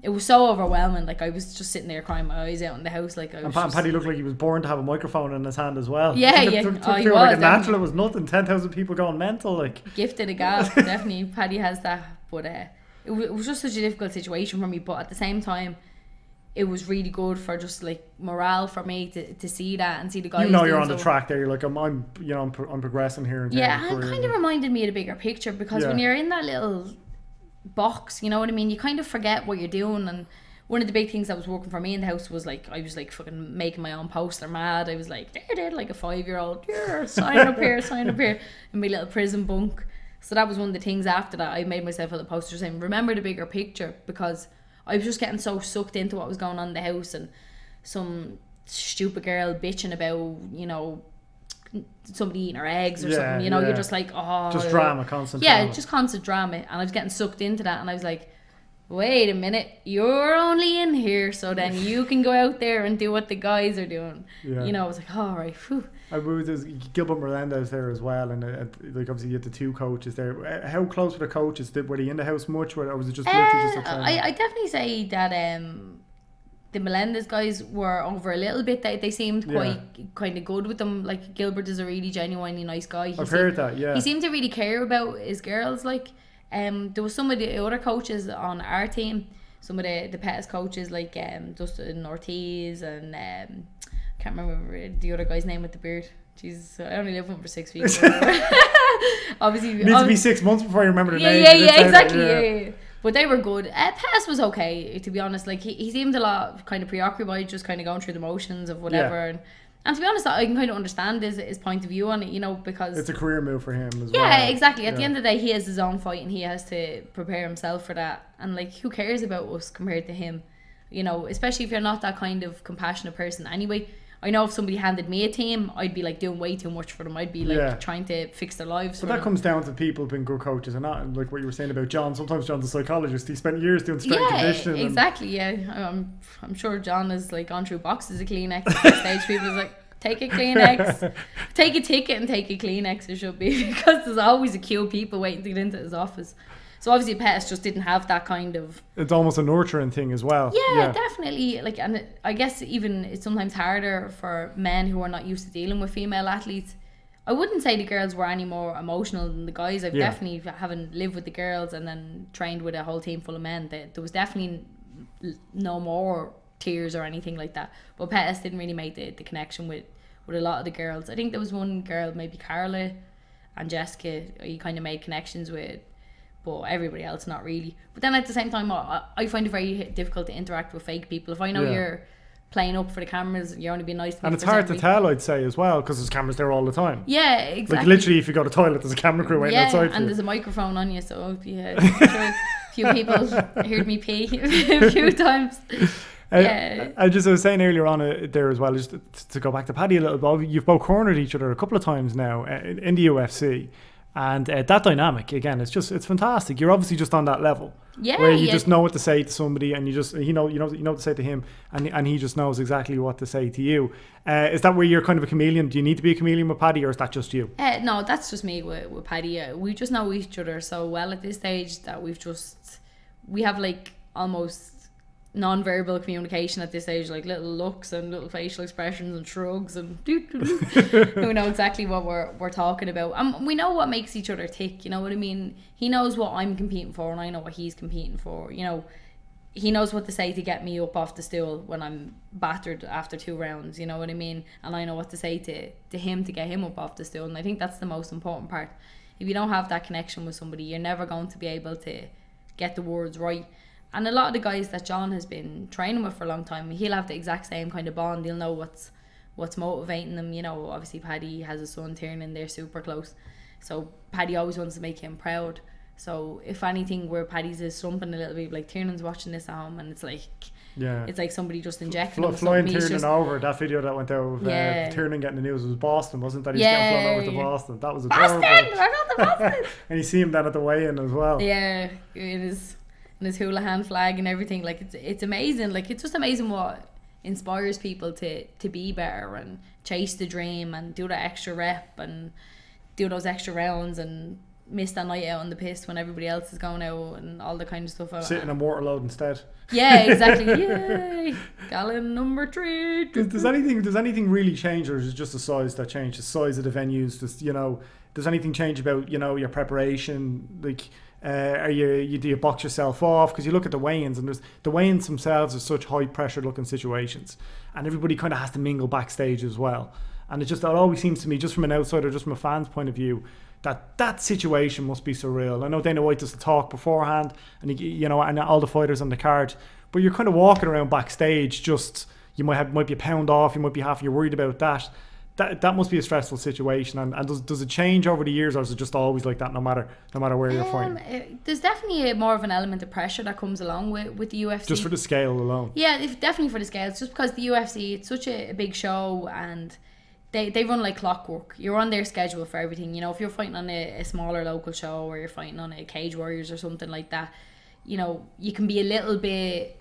it was so overwhelming. Like I was just sitting there crying my eyes out in the house. Like I was And Pat Paddy looked like he was born to have a microphone in his hand as well. Yeah, <laughs> It yeah. took- Oh, he feel like was, a natural. It was nothing. Ten thousand people going mental. Like gifted a <laughs> gal definitely paddy has that but uh, it, w- it was just such a difficult situation for me but at the same time it was really good for just like morale for me to, to see that and see the guys you know you're on the track there. You're like I'm, I'm you know I'm, pro- I'm progressing here. In yeah and it kind of reminded me of the bigger picture because when you're in that little box you know what I mean you kind of forget what you're doing and one of the big things that was working for me in the house was like I was like fucking making my own poster mad I was like there there like a five year old yeah sign up here <laughs> sign up here in my little prison bunk so that was one of the things after that I made myself a little poster saying remember the bigger picture because I was just getting so sucked into what was going on in the house and some stupid girl bitching about you know somebody eating her eggs or Yeah, something you know yeah. you're just like oh just drama, constant. yeah, drama. just constant drama. And I was getting sucked into that. And I was like, wait a minute, you're only in here so then you can go out there and do what the guys are doing. Yeah. You know, I was like, all right, phew. I was there's Gilbert Melendez there as well, and uh, uh, like obviously you had the two coaches there. Uh, How close were the coaches? Did were they in the house much, or was it just literally just a Uh? I, I definitely say that um, the Melendez guys were over a little bit. They, they seemed Yeah. quite kind of good with them. Like Gilbert is a really genuinely nice guy. He I've seemed- heard that. Yeah, he seemed to really care about his girls. Like, um, there was some of the other coaches on our team, some of the the Pettis coaches like um Dustin Ortiz and um, can't remember the other guy's name with the beard. Jesus, I only lived with him for six weeks. <laughs> <laughs> Obviously, it needs to ob- be six months before you remember the yeah, name. yeah, did yeah, exactly. yeah. Yeah. yeah, But they were good. Uh, Pettis was okay, to be honest. Like he, he seemed a lot kind of preoccupied, just kind of going through the motions of whatever. Yeah. And, and to be honest, I can kind of understand his his point of view on it, you know, because It's a career move for him as well. yeah, exactly. At the end of the day, he has his own fight and he has to prepare himself for that. And like, who cares about us compared to him? You know, especially if you're not that kind of compassionate person. Anyway, I know if somebody handed me a team, I'd be like doing way too much for them. I'd be like Yeah. trying to fix their lives. But that them. comes down to people being good coaches and not and like what you were saying about John. Sometimes John's a psychologist. He spent years doing strength yeah, conditioning. and- exactly. Yeah, I'm I'm sure John has like gone through boxes of Kleenex at stage. People's like, take a Kleenex, <laughs> take a ticket and take a Kleenex. It should be <laughs> because there's always a queue of people waiting to get into his office. So obviously, Pettis just didn't have that kind of it's almost a nurturing thing as well. yeah, definitely. Like, and it, I guess even it's sometimes harder for men who are not used to dealing with female athletes. I wouldn't say the girls were any more emotional than the guys. I've Yeah. definitely having lived with the girls and then trained with a whole team full of men. That there was definitely no more tears or anything like that. But Pettis didn't really make the, the connection with with a lot of the girls. I think there was one girl, maybe Carla and Jessica. He kind of made connections with but everybody else not really. But then at the same time, I, I find it very difficult to interact with fake people. If I know Yeah. you're playing up for the cameras, you're only being nice to me And it's hard to tell, I'd say, as well, because there's cameras there all the time. Yeah, exactly. Like literally, if you go to the toilet, there's a camera crew waiting yeah, outside and you. there's a microphone on you, so yeah, <laughs> sure a few people heard me pee <laughs> a few <laughs> times. Uh, Yeah. I just I was saying earlier on uh, there as well, just to, to go back to Paddy a little bit. You've both cornered each other a couple of times now uh, in in the UFC, and uh, that dynamic again, it's just it's fantastic. You're obviously just on that level Yeah, where you yeah. just know what to say to somebody, and you just you know you know you know what to say to him, and and he just knows exactly what to say to you. Uh, is that where you're kind of a chameleon? Do you need to be a chameleon with Paddy, or is that just you? Uh, no, that's just me with, with Paddy. Uh, we just know each other so well at this stage that we've just we have like almost non-verbal communication at this age, like little looks and little facial expressions and shrugs and <laughs> doo we know exactly what we're we're talking about. And we know what makes each other tick. You know what I mean? He knows what I'm competing for, and I know what he's competing for. You know. He knows what to say to get me up off the stool when I'm battered after two rounds, you know what I mean? And I know what to say to, to him to get him up off the stool. And I think that's the most important part. If you don't have that connection with somebody, you're never going to be able to get the words right. And a lot of the guys that John has been training with for a long time, he'll have the exact same kind of bond. He'll know what's what's motivating them. You know, obviously Paddy has a son Tiernan, they're super close. So Paddy always wants to make him proud. So if anything, where Paddy's is slumping a little bit, like Tiernan's watching this at home, and it's like Yeah. it's like somebody just injected Fl- him. flying something. Tiernan just- over that video that went out of Yeah. uh, Tiernan getting the news was Boston, wasn't that? He's Yeah, getting flown over to. Boston. That was Boston, adorable. I got the Boston. <laughs> and you see him then at the weigh-in as well. yeah, in his in his hula hand flag and everything. Like it's it's amazing. Like it's just amazing what inspires people to to be better and chase the dream and do that extra rep and do those extra rounds and miss that night out on the piss when everybody else is going out and all the kind of stuff. Sitting in mortar load instead. Yeah, exactly. <laughs> Yay, gallon number three. Does, does anything does anything really change, or is it just the size that change? The size of the venues, does you know? Does anything change about you know your preparation? Like, uh, are you you do you box yourself off? Because you look at the weigh-ins, and there's the weigh-ins themselves are such high pressure looking situations, and everybody kind of has to mingle backstage as well. And it just it always seems to me, just from an outsider, just from a fan's point of view, that that situation must be surreal. I know Dana White does the talk beforehand, and he, you know, and all the fighters on the card, but you're kind of walking around backstage. Just you might have might be a pound off, you might be half. You're worried about that. That that must be a stressful situation. And, and does does it change over the years, or is it just always like that, no matter no matter where you're Um, fighting? uh, there's definitely a, more of an element of pressure that comes along with, with the UFC. Just for the scale alone. Yeah, if, definitely for the scales. Just because the UFC, it's such a, a big show and they, they run like clockwork. You're on their schedule for everything. You know, if you're fighting on a, a smaller local show or you're fighting on a Cage Warriors or something like that, you know, you can be a little bit.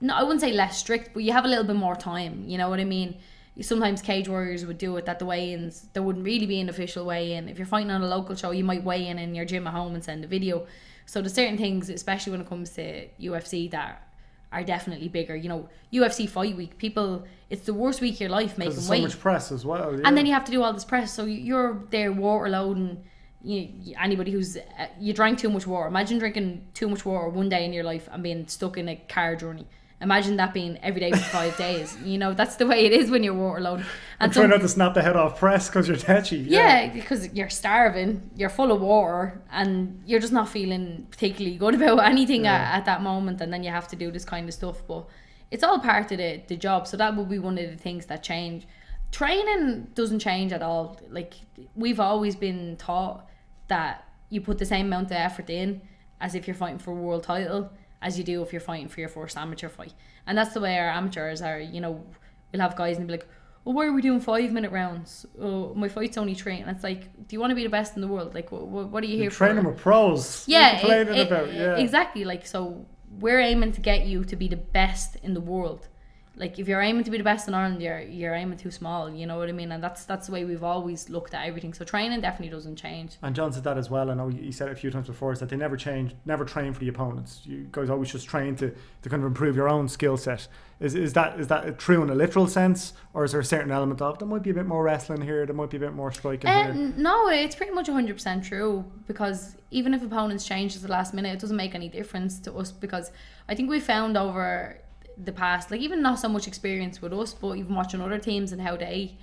No, I wouldn't say less strict, but you have a little bit more time. You know what I mean? Sometimes Cage Warriors would do it that the weigh-ins there wouldn't really be an official weigh-in. If you're fighting on a local show, you might weigh in in your gym at home and send a video. So there's certain things, especially when it comes to UFC, that are definitely bigger. You know, UFC fight week, people, it's the worst week of your life making there's so weight, much press as well. Yeah. and then you have to do all this press. So you're there water loading. You, you- anybody who's uh, you drank too much water. Imagine drinking too much water one day in your life and being stuck in a car journey. Imagine that being every day for five days. You know that's the way it is when you're waterlogged. And trying not to snap the head off press because you're tetchy. yeah, because you're starving, you're full of water, and you're just not feeling particularly good about <laughs> anything Yeah. at, at that moment, and then you have to do this kind of stuff. But it's all part of the, the job, so that would be one of the things that change. Training doesn't change at all. Like we've always been taught that you put the same amount of effort in as if you're fighting for a world title as you do if you're fighting for your first amateur fight. And that's the way our amateurs are, you know, we'll have guys and be like, well, why are we doing five minute rounds? Oh, my fight's only three. And it's like, do you want to be the best in the world? Like, what, what are you here You're for? training with pros. yeah, What are you complaining it- it- Yeah. exactly. Like, so we're aiming to get you to be the best in the world. Like, if you're aiming to be the best in Ireland, you're you're aiming too small. You know what I mean? And that's that's the way we've always looked at everything. So training definitely doesn't change. And John said that as well. I know he said it a few times before. Is that they never change, never train for the opponents. You guys always just train to, to kind of improve your own skill set. Is is that is that true in a literal sense, or is there a certain element of there might be a bit more wrestling here, there might be a bit more striking Uh, here? no, it's pretty much 100% true because even if opponents change at the last minute, it doesn't make any difference to us because I think we found over the past, like even not so much experience with us, but even watching other teams and how they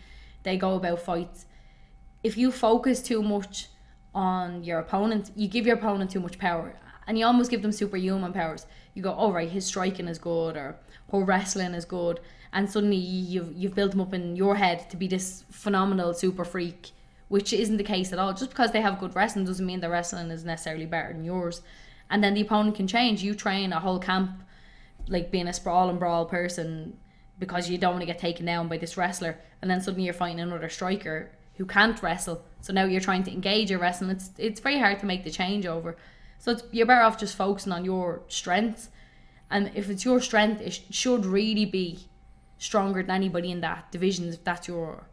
they go about fights. If you focus too much on your opponent, you give your opponent too much power and you almost give them superhuman powers. You go, oh right, his striking is good or her wrestling is good, and suddenly you've you've built them up in your head to be this phenomenal super freak, which isn't the case at all. Just because they have good wrestling doesn't mean their wrestling is necessarily better than yours. And then the opponent can change. You train a whole camp like being a sprawl and brawl person because you don't want to get taken down by this wrestler, and then suddenly you're fighting another striker who can't wrestle. So now you're trying to engage your wrestling. It's it's very hard to make the change over. So you're better off just focusing on your strengths, and if it's your strength, it sh- should really be stronger than anybody in that division if that's your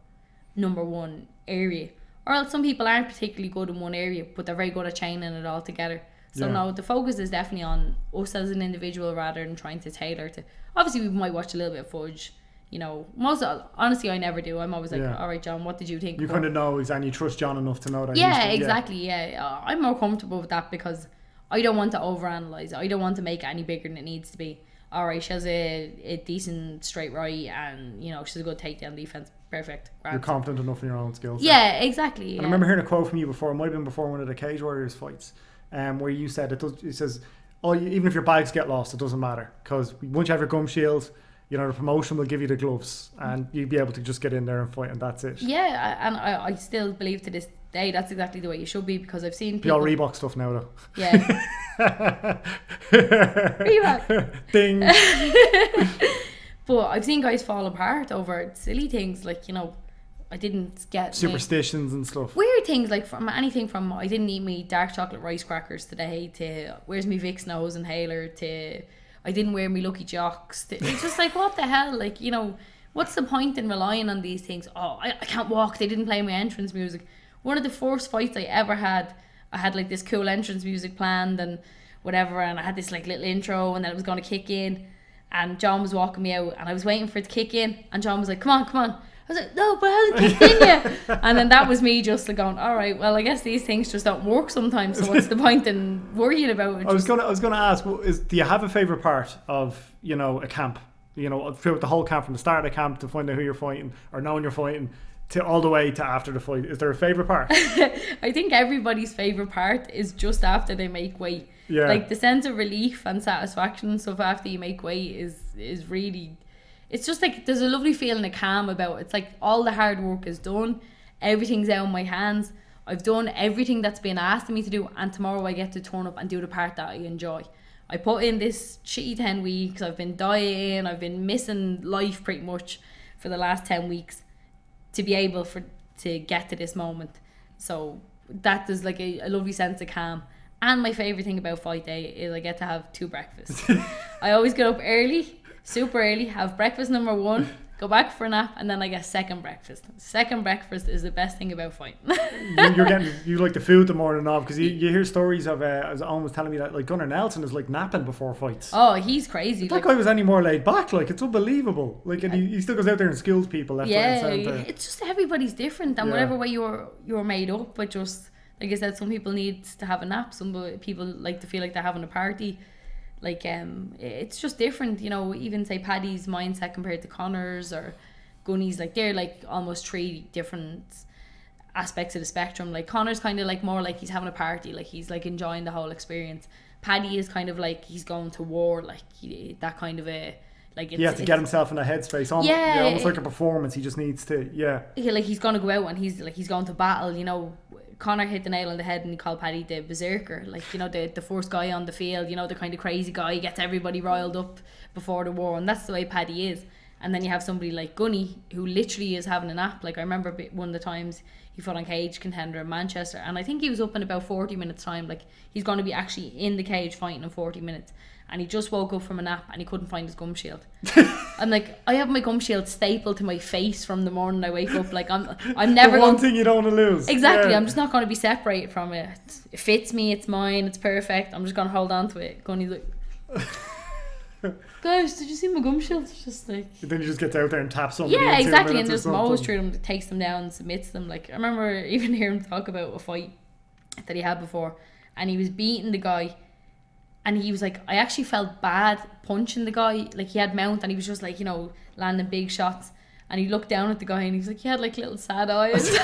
number one area. Or else some people aren't particularly good in one area, but they're very good at chaining it all together. So Yeah. no, the focus is definitely on us as an individual rather than trying to tailor to. Obviously, we might watch a little bit of fudge. You know, most honestly, I never do. I'm always like, Yeah. all right, John, what did you think? you kind of know, and you trust John enough to know that. yeah, exactly. Yeah, Uh, I'm more comfortable with that because I don't want to overanalyze. I don't want to make it any bigger than it needs to be. All right, she has a, a decent straight right, and you know she's a good takedown defense. Perfect. You're confident enough in your own skills. Yeah, exactly. And Yeah. I remember hearing a quote from you before. It might have been before one of the Cage Warriors fights, um, where you said it does. It says, "Oh, even if your bags get lost, it doesn't matter because once you have your gum shield, you know the promotion will give you the gloves, and you'll be able to just get in there and fight, and that's it." Yeah, and I, I still believe to this day that's exactly the way you should be because I've seen Be all people. Reebok stuff now though. Yeah, <laughs> Reebok. Ding. <laughs> But I've seen guys fall apart over silly things like you know, I didn't get Superstitions and stuff. weird things like from anything from I didn't eat me dark chocolate rice crackers today to where's me Vicks nose inhaler to I didn't wear me Lucky Jocks. To, it's just like what the hell, like you know, what's the point in relying on these things? Oh, I, I can't walk. They didn't play my entrance music. One of the first fights I ever had, I had like this cool entrance music planned and whatever, and I had this like little intro, and then it was gonna kick in, and John was walking me out, and I was waiting for it to kick in, and John was like, "Come on, come on." I was like, "No, but it hasn't kicked in yet." and then that was me just like going, "All right, well, I guess these things just don't work sometimes. So what's the <laughs> point in worrying about it?" I was gonna I was gonna ask, well, is do you have a favorite part of you know a camp? You know, throughout the whole camp, from the start of the camp to find out who you're fighting or knowing you're fighting, to all the way to after the fight. Is there a favorite part? <laughs> I think everybody's favorite part is just after they make weight. Yeah. Like the sense of relief and satisfaction and stuff after you make weight is is really it's just like there's a lovely feeling of calm about it. It's like all the hard work is done, everything's out of my hands. I've done everything that's been asked of me to do, and tomorrow I get to turn up and do the part that I enjoy. I put in this shitty 10 weeks, I've been dying, I've been missing life pretty much for the last 10 weeks to be able for to get to this moment. So that is like a, a lovely sense of calm. And my favorite thing about fight day is I get to have two breakfasts. <laughs> I always get up early, super early, have breakfast number one, go back for a nap, and then I get second breakfast. Second breakfast is the best thing about fighting. you, you're getting <laughs> you like the food the morning off because you, you hear stories of uh, I was almost telling me that like Gunnar Nelson is like napping before fights. oh, he's crazy. That Like, guy was any more laid back. Like it's unbelievable. Like and he, he still goes out there and skills people left yeah, right, and it's just everybody's different, and Yeah. whatever way you're you're made up. But just like I said, some people need to have a nap. Some people like to feel like they're having a party. Like um, it's just different, you know. Even say Paddy's mindset compared to Conor's or Gunny's, like they're like almost three different aspects of the spectrum. Like Conor's kind of like more like he's having a party, like he's like enjoying the whole experience. Paddy is kind of like he's going to war, like he, that kind of a like. It's, He has to get himself in a headspace. Almost, Yeah, yeah, almost it- like a performance. He just needs to. Yeah, yeah, like he's gonna go out and he's like he's going to battle. You know, Conor hit the nail on the head and he called Paddy the berserker. Like you know, the the first guy on the field. You know, the kind of crazy guy gets everybody riled up before the war, and that's the way Paddy is. And then you have somebody like Gunny who literally is having a nap. Like I remember one of the times he fought on cage contender in Manchester, and I think he was up in about forty minutes time. Like he's going to be actually in the cage fighting in forty minutes. And he just woke up from a nap and he couldn't find his gum shield. <laughs> I'm like, I have my gum shield stapled to my face from the morning I wake up. Like I'm, <laughs> I'm never the one thing you don't want to lose. Exactly, Yeah. I'm just not going to be separated from it. It fits me. It's mine. It's perfect. I'm just going to hold on to it. Gunny's <laughs> like, guys, did you see my gum shield? It's just like. Then you just get out there and taps somebody. Yeah, exactly, and just mows through them, takes them down, submits them. Like I remember even hearing him talk about a fight that he had before, and he was beating the guy, and he was like, I actually felt bad punching the guy. Like he had mount, and he was just like you know landing big shots, and he looked down at the guy, and he was like, he had like little sad eyes. <laughs>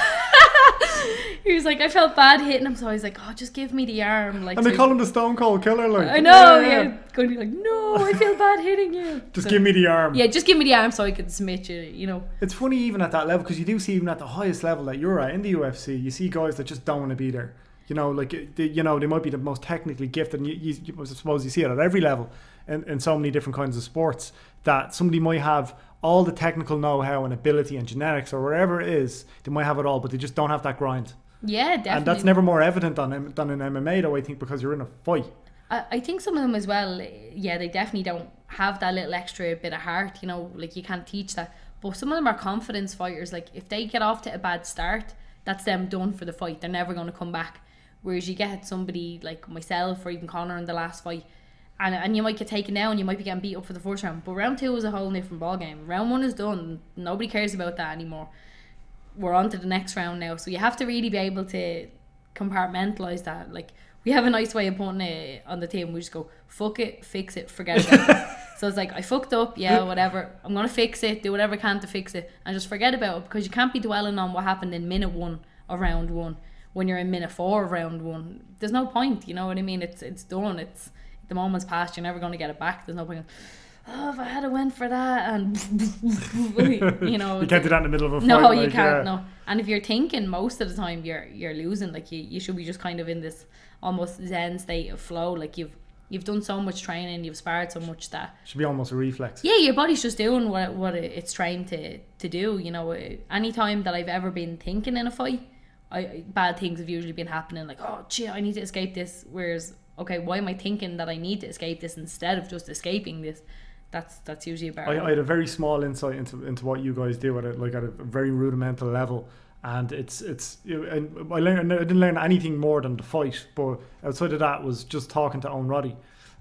<laughs> he was like, I felt bad hitting him, so I was like, oh, just give me the arm, like. And they so- call him the Stone Cold Killer. Like I know, yeah. Going to be like, no, I feel bad hitting you. <laughs> Just So- give me the arm. Yeah, just give me the arm so I can submit you. You know. It's funny even at that level because you do see even at the highest level that you're at in the UFC, you see guys that just don't want to be there. You know, like they, you know, they might be the most technically gifted. And you, you, I suppose you see it at every level in, in so many different kinds of sports that somebody might have all the technical know-how and ability and genetics or wherever it is. They might have it all, but they just don't have that grind. Yeah, definitely. And that's never more evident on M- than in MMA, though. I think because you're in a fight. I, I think some of them as well, yeah, they definitely don't have that little extra bit of heart, you know, like you can't teach that. But some of them are confidence fighters. Like if they get off to a bad start, that's them done for the fight. They're never going to come back. Whereas you get somebody like myself or even Conor in the last fight, and, and you might get taken down, and you might be getting beat up for the first round. But round two is a whole different ballgame. Round one is done. Nobody cares about that anymore. We're on to the next round now. So you have to really be able to compartmentalize that. Like we have a nice way of putting it on the team. We just go fuck it, fix it, forget about it. <laughs> So it's like I fucked up, yeah, whatever. I'm gonna fix it, do whatever I can to fix it, and just forget about it because you can't be dwelling on what happened in minute one of round one when you're in minute four of round one. There's no point, you know what I mean? It's it's done. It's the moment's past. You're never gonna get it back. There's no point. oh, if I had a win for that, and <laughs> you know, You can't do that in the middle of a fight. no, you like, can't. yeah. No, and if you're thinking most of the time, you're you're losing. Like you, you should be just kind of in this almost zen state of flow. Like you've you've done so much training, you've sparred so much that Should be almost a reflex. yeah, your body's just doing what what it's trained to to do. You know, any time that I've ever been thinking in a fight, I bad things have usually been happening. Like, oh, gee, I need to escape this. Whereas, okay, why am I thinking that I need to escape this instead of just escaping this? That's that's usually a better. I, I had a very small insight into into what you guys do at a, like at a very rudimental level, and it's it's and I learned I didn't learn anything more than the fight, but outside of that was just talking to Owen Roddy,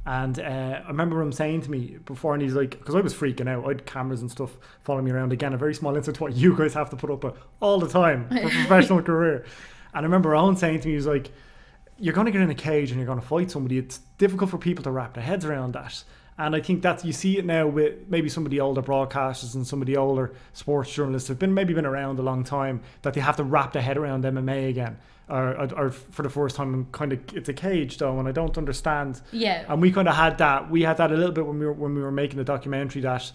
and uh, I remember him saying to me before, and he's like, because I was freaking out, I had cameras and stuff following me around. Again, a very small insight to what you guys have to put up with all the time for a <laughs> professional career, and I remember Owen saying to me, he was like you're going to get in a cage and you're going to fight somebody. It's difficult for people to wrap their heads around that. And I think that you see it now with maybe some of the older broadcasters and some of the older sports journalists have been maybe been around a long time that they have to wrap their head around MMA again, or, or, or for the first time. Kind of it's a cage though, and I don't understand. yeah, And we kind of had that. We had that a little bit when we were when we were making the documentary. That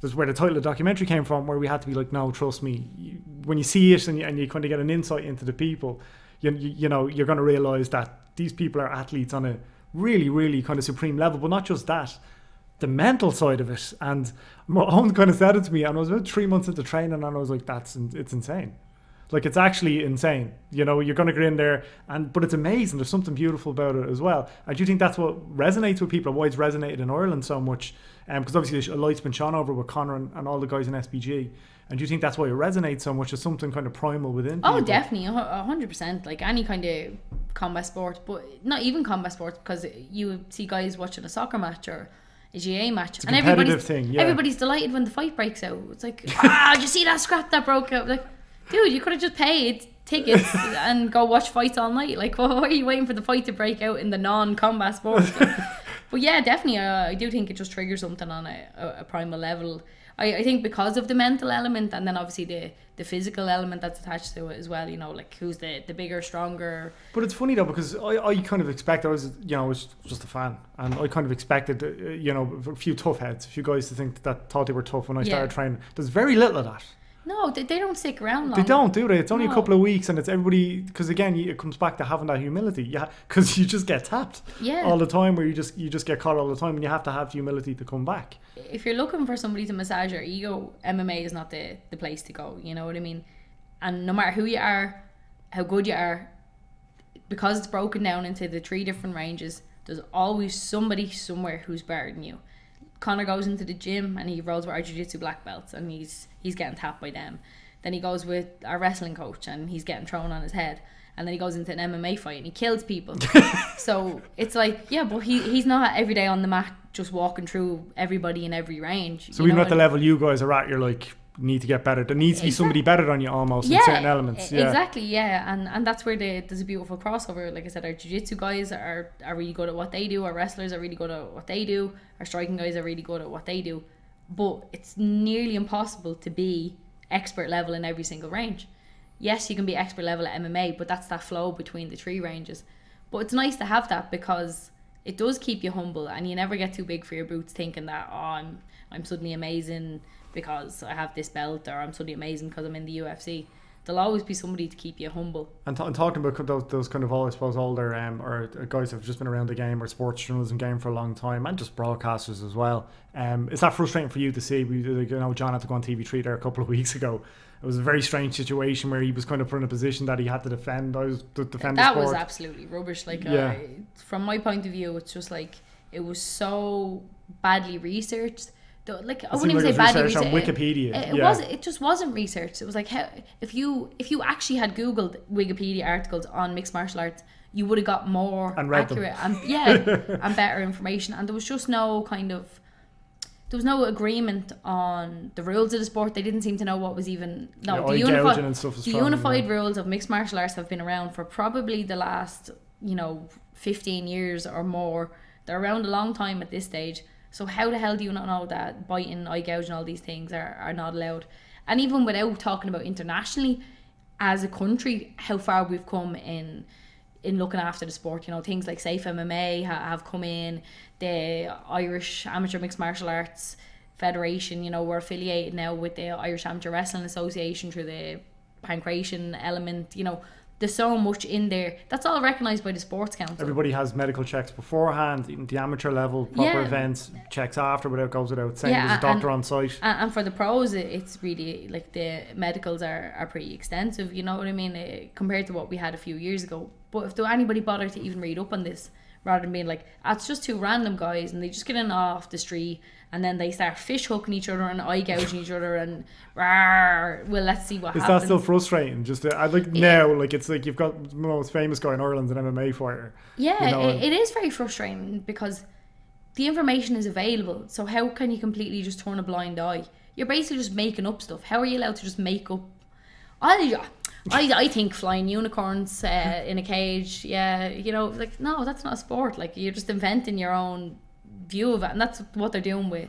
that's where the title of the documentary came from, where we had to be like, no, trust me. You- When you see it and you, and you kind of get an insight into the people, you, you, you know you're going to realize that these people are athletes on a really really kind of supreme level. But not just that, the mental side of it. And my <laughs> own kind of said it to me, and I was about three months into training, and I was like, that's it's insane. Like it's actually insane. You know, you're gonna get in there and but it's amazing. There's something beautiful about it as well. I do you think that's what resonates with people and why it's resonated in Ireland so much. Um, because obviously a light's been shone over with Conor and, and all the guys in SBG. And do you think that's why it resonates so much? It's something kind of primal within Oh, people. definitely, a hundred percent. Like any kind of combat sport, but not even combat sports because you see guys watching a soccer match or GA match, and everybody's thing, yeah. everybody's delighted when the fight breaks out. It's like, ah, did you see that scrap that broke out? Like, dude, you could have just paid tickets <laughs> and go watch fights all night. Like, <laughs> why are you waiting for the fight to break out in the non-combat sports? <laughs> but yeah, definitely, uh, I do think it just triggers something on a, a, a primal level. I, I think because of the mental element and then obviously the, the physical element that's attached to it as well, you know, like who's the, the bigger, stronger. But it's funny though because I, I kind of expect I was you know I was just a fan and I kind of expected uh, you know a few tough heads, a few guys to think that thought they were tough when I Yeah. started training. There's very little of that. No, they, they don't stick around long. They don't, do they? It's only a couple of weeks, and it's everybody. Because again, it comes back to having that humility. Yeah, <laughs> because you just get tapped Yeah. all the time, where you just you just get caught all the time, and you have to have humility to come back. if you're looking for somebody to massage your ego, MMA is not the, the place to go. You know what I mean? And no matter who you are, how good you are, because it's broken down into the three different ranges, there's always somebody somewhere who's better than you. Conor goes into the gym and he rolls with our jiu-jitsu black belts and he's he's getting tapped by them. Then he goes with our wrestling coach and he's getting thrown on his head. And then he goes into an MMA fight and he kills people. <laughs> so it's like, yeah, but he, he's not every day on the mat just walking through everybody in every range. So even know at the level you guys are at, you're like need to get better. There needs to be somebody better than you almost in certain elements. Yeah. Exactly, yeah. And and that's where the, there's a beautiful crossover. Like I said, our jiu-jitsu guys are, are really good at what they do. Our wrestlers are really good at what they do. Our striking guys are really good at what they do. But it's nearly impossible to be expert level in every single range. Yes, you can be expert level at MMA, but that's that flow between the three ranges. But it's nice to have that because it does keep you humble and you never get too big for your boots thinking that, oh, I'm, I'm suddenly amazing because I have this belt or I'm suddenly amazing because I'm in the UFC. There'll always be somebody to keep you humble. And, t- and talking about those, those kind of, all, I suppose, older um, or guys who've just been around the game or sports journalism game for a long time, and just broadcasters as well. Um, is that frustrating for you to see? We, you know, John had to go on TV3 there a couple of <laughs> weeks ago. It was a very strange situation where he was kind of put in a position that he had to defend. I was to defend that was absolutely rubbish. Like, Yeah. uh, from my point of view, it's just like it was so badly researched. Like I wouldn't even say badly researched on. Wikipedia, It, it yeah. was. It just wasn't researched. It was like how if you if you actually had googled Wikipedia articles on mixed martial arts, you would have got more And read them. accurate and yeah <laughs> and better information. And there was just no kind of there was no agreement on the rules of the sport. They didn't seem to know what was even no Yeah, the unified the unified yeah. rules of mixed martial arts have been around for probably the last you know 15 years or more. They're around a long time at this stage. So how the hell do you not know that biting, eye gouging, all these things are, are not allowed? And even without talking about internationally, as a country, how far we've come in in looking after the sport. You know, things like Safe MMA ha- have come in, the Irish Amateur Mixed Martial Arts Federation. You know, we're affiliated now with the Irish Amateur Wrestling Association through the pankration element. You know, there's so much in there. That's all recognised by the Sports Council. Everybody has medical checks beforehand, even the amateur level, proper Yeah. events, checks after, without goes without saying. Yeah, There's a and- doctor on site. And, and for the pros, it's really like the medicals are, are pretty extensive. You know what I mean, uh, compared to what we had a few years ago. But if anybody bothered to even read up on this, rather than being like, ah, it's just two random guys and they just get in off the street and then they start fish hooking each other and eye gouging each other and rawr, well, let's see what Is happens. that still frustrating? Just uh, I like now, like it's like you've got the most famous guy in Ireland, an MMA fighter. Yeah, you know, it, it is very frustrating because the information is available. So how can you completely just turn a blind eye? You're basically just making up stuff. How are you allowed to just make up? I, I, I think flying unicorns uh, in a cage. Yeah, you know, like no, that's not a sport. Like you're just inventing your own view of it, and that's what they're doing with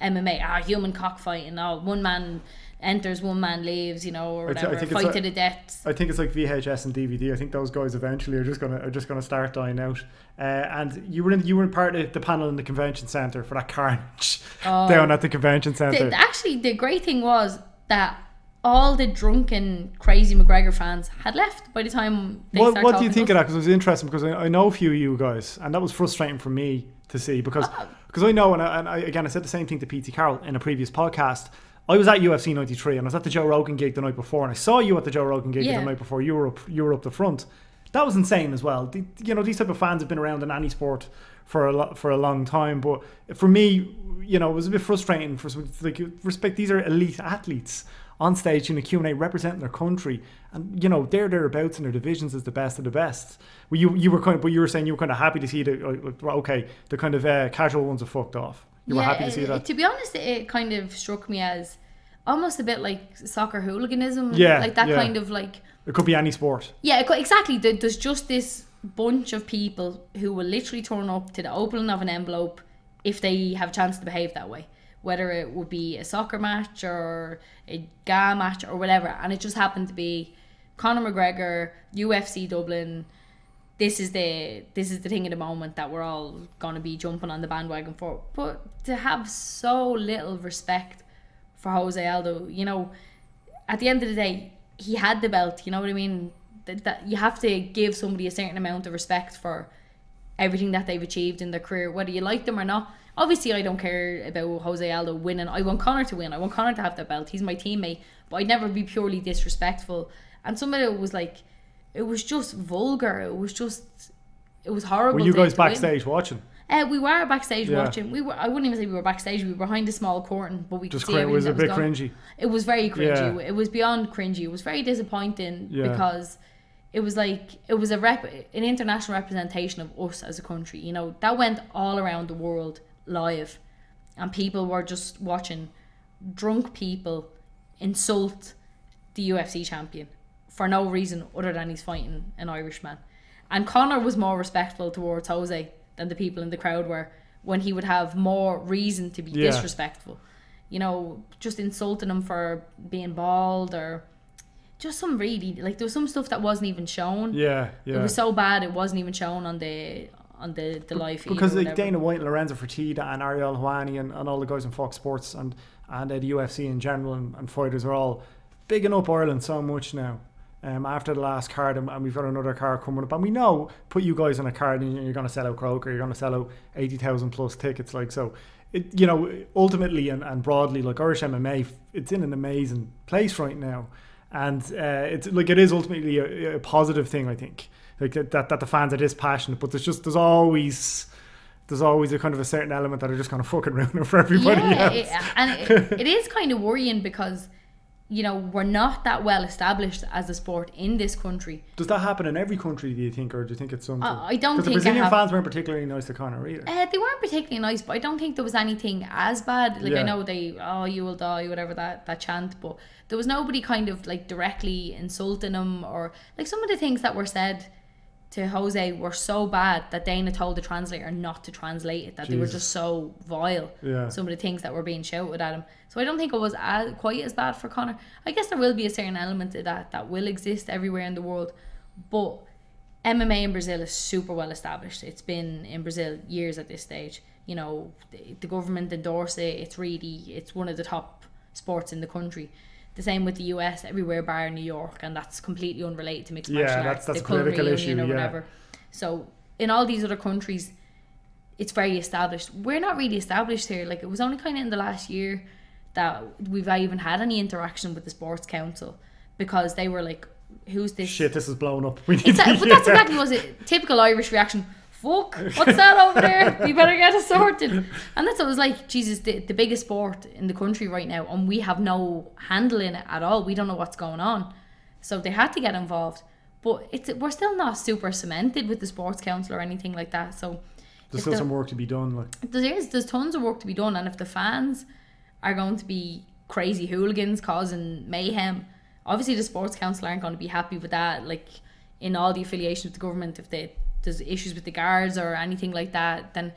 MMA. Ah, human cockfighting. Oh, one man enters, one man leaves. You know, or I thi- I whatever. think Fight like- to the death. I think it's like VHS and DVD. I think those guys eventually are just gonna are just gonna start dying out. Uh, and you were in you were in part of the panel in the convention center for that carnage <laughs> Oh. down at the convention center. The, actually, the great thing was that all the drunken, crazy McGregor fans had left by the time they what started what do you think of that? Because it was interesting because I, I know a few of you guys, and that was frustrating for me to see because Uh, because I know and, I, and I, again I said the same thing to PT Carroll in a previous podcast. I was at UFC 93 and I was at the Joe Rogan gig the night before, and I saw you at the Joe Rogan gig Yeah. the night before. You were up you were up the front. That was insane as well. The, you know these type of fans have been around in any sport for a lo- for a long time, but for me, you know, it was a bit frustrating. For some- like respect, these are elite athletes on stage in a Q&A representing their country and you know they're thereabouts in their divisions as the best of the best well, you you were kind of but you were saying you were kind of happy to see the like, like, okay the kind of uh, casual ones are fucked off you were happy to see that To be honest, it, kind of struck me as almost a bit like soccer hooliganism. Yeah, like that yeah. kind of like it could be any sport yeah, it co- exactly. There's just this bunch of people who will literally turn up to the opening of an envelope if they have a chance to behave that way. Whether it would be a soccer match or a GA match or whatever, and it just happened to be Conor McGregor, UFC Dublin. This is the this is the thing at the moment that we're all gonna be jumping on the bandwagon for. But to have so little respect for Jose Aldo, you know, at the end of the day, he had the belt. You know what I mean? That, that you have to give somebody a certain amount of respect for everything that they've achieved in their career, whether you like them or not. Obviously, I don't care about Jose Aldo winning. I want Conor to win. I want Conor to have the belt. He's my teammate, but I'd never be purely disrespectful. And some of it was like, it was just vulgar. It was just, it was horrible. were you guys to win. backstage watching Uh, we were backstage Yeah. watching. We were. I wouldn't even say we were backstage. We were behind a small curtain, but we just could see it was a bit that going- cringy it was very cringy. Yeah. It was beyond cringy. It was very disappointing Yeah. because it was like it was a rep an international representation of us as a country. You know, that went all around the world live and people were just watching drunk people insult the UFC champion for no reason other than he's fighting an Irishman. And Conor was more respectful towards Jose than the people in the crowd were when he would have more reason to be Yeah. disrespectful. You know, just insulting him for being bald or just some really like there was some stuff that wasn't even shown. yeah yeah It was so bad it wasn't even shown on the on the the live because like. Dana White and Lorenzo Fertitta and Ariel Helwani and, and all the guys in Fox Sports and and uh, the UFC in general and, and fighters are all bigging up Ireland so much now. Um, after the last card, and, and we've got another card coming up, and we know put you guys on a card, and you're going to sell out Croker, you're going to sell out eighty thousand plus tickets, like so. It, you know, ultimately and, and broadly, like Irish MMA, it's in an amazing place right now, and uh, it's like it is ultimately a, a positive thing, I think, like that, that the fans are this passionate, but there's just there's always there's always a kind of a certain element that are just kind of fucking <laughs> ruining it for everybody yeah, else. it, and it, it is kind of worrying because you know we're not that well established as a sport in this country. Does that happen in every country? Do you think, or do you think it's something? I- I don't think the Brazilian fans weren't particularly nice to Conor either. Uh, they weren't particularly nice, but I don't think there was anything as bad. Like Yeah. I know they, oh, you will die, whatever that that chant, but there was nobody kind of like directly insulting him or like some of the things that were said to Jose were so bad that Dana told the translator not to translate it. That they were just so vile. Yeah. Some of the things that were being shouted at him. So I don't think it was as, quite as bad for Conor. I guess there will be a certain element of that that will exist everywhere in the world, but MMA in Brazil is super well established. It's been in Brazil years at this stage. You know, the, the government endorse it. It's really it's one of the top sports in the country. The same with the US, everywhere bar New York, and that's completely unrelated to mixed Yeah, martial that's- arts, that's the a political issue, union or yeah. whatever. So in all these other countries, it's very established. We're not really established here. Like it was only kind of in the last year that we've even had any interaction with the sports council because they were like, "Who's this?" Shit, this is blown up. <laughs> We need Exactly, to, but that's yeah. exactly was it. Typical Irish reaction. Fuck, what's that over there? You better get it sorted. And that's what it was like. Jesus, the, the biggest sport in the country right now, and we have no handle in it at all. We don't know what's going on, so they had to get involved. But it's we're still not super cemented with the sports council or anything like that. So There's still the- some work to be done. Like, there is there's tons of work to be done and if the fans are going to be crazy hooligans causing mayhem obviously the sports council aren't going to be happy with that like in all the affiliations with the government if they there's issues with the guards or anything like that then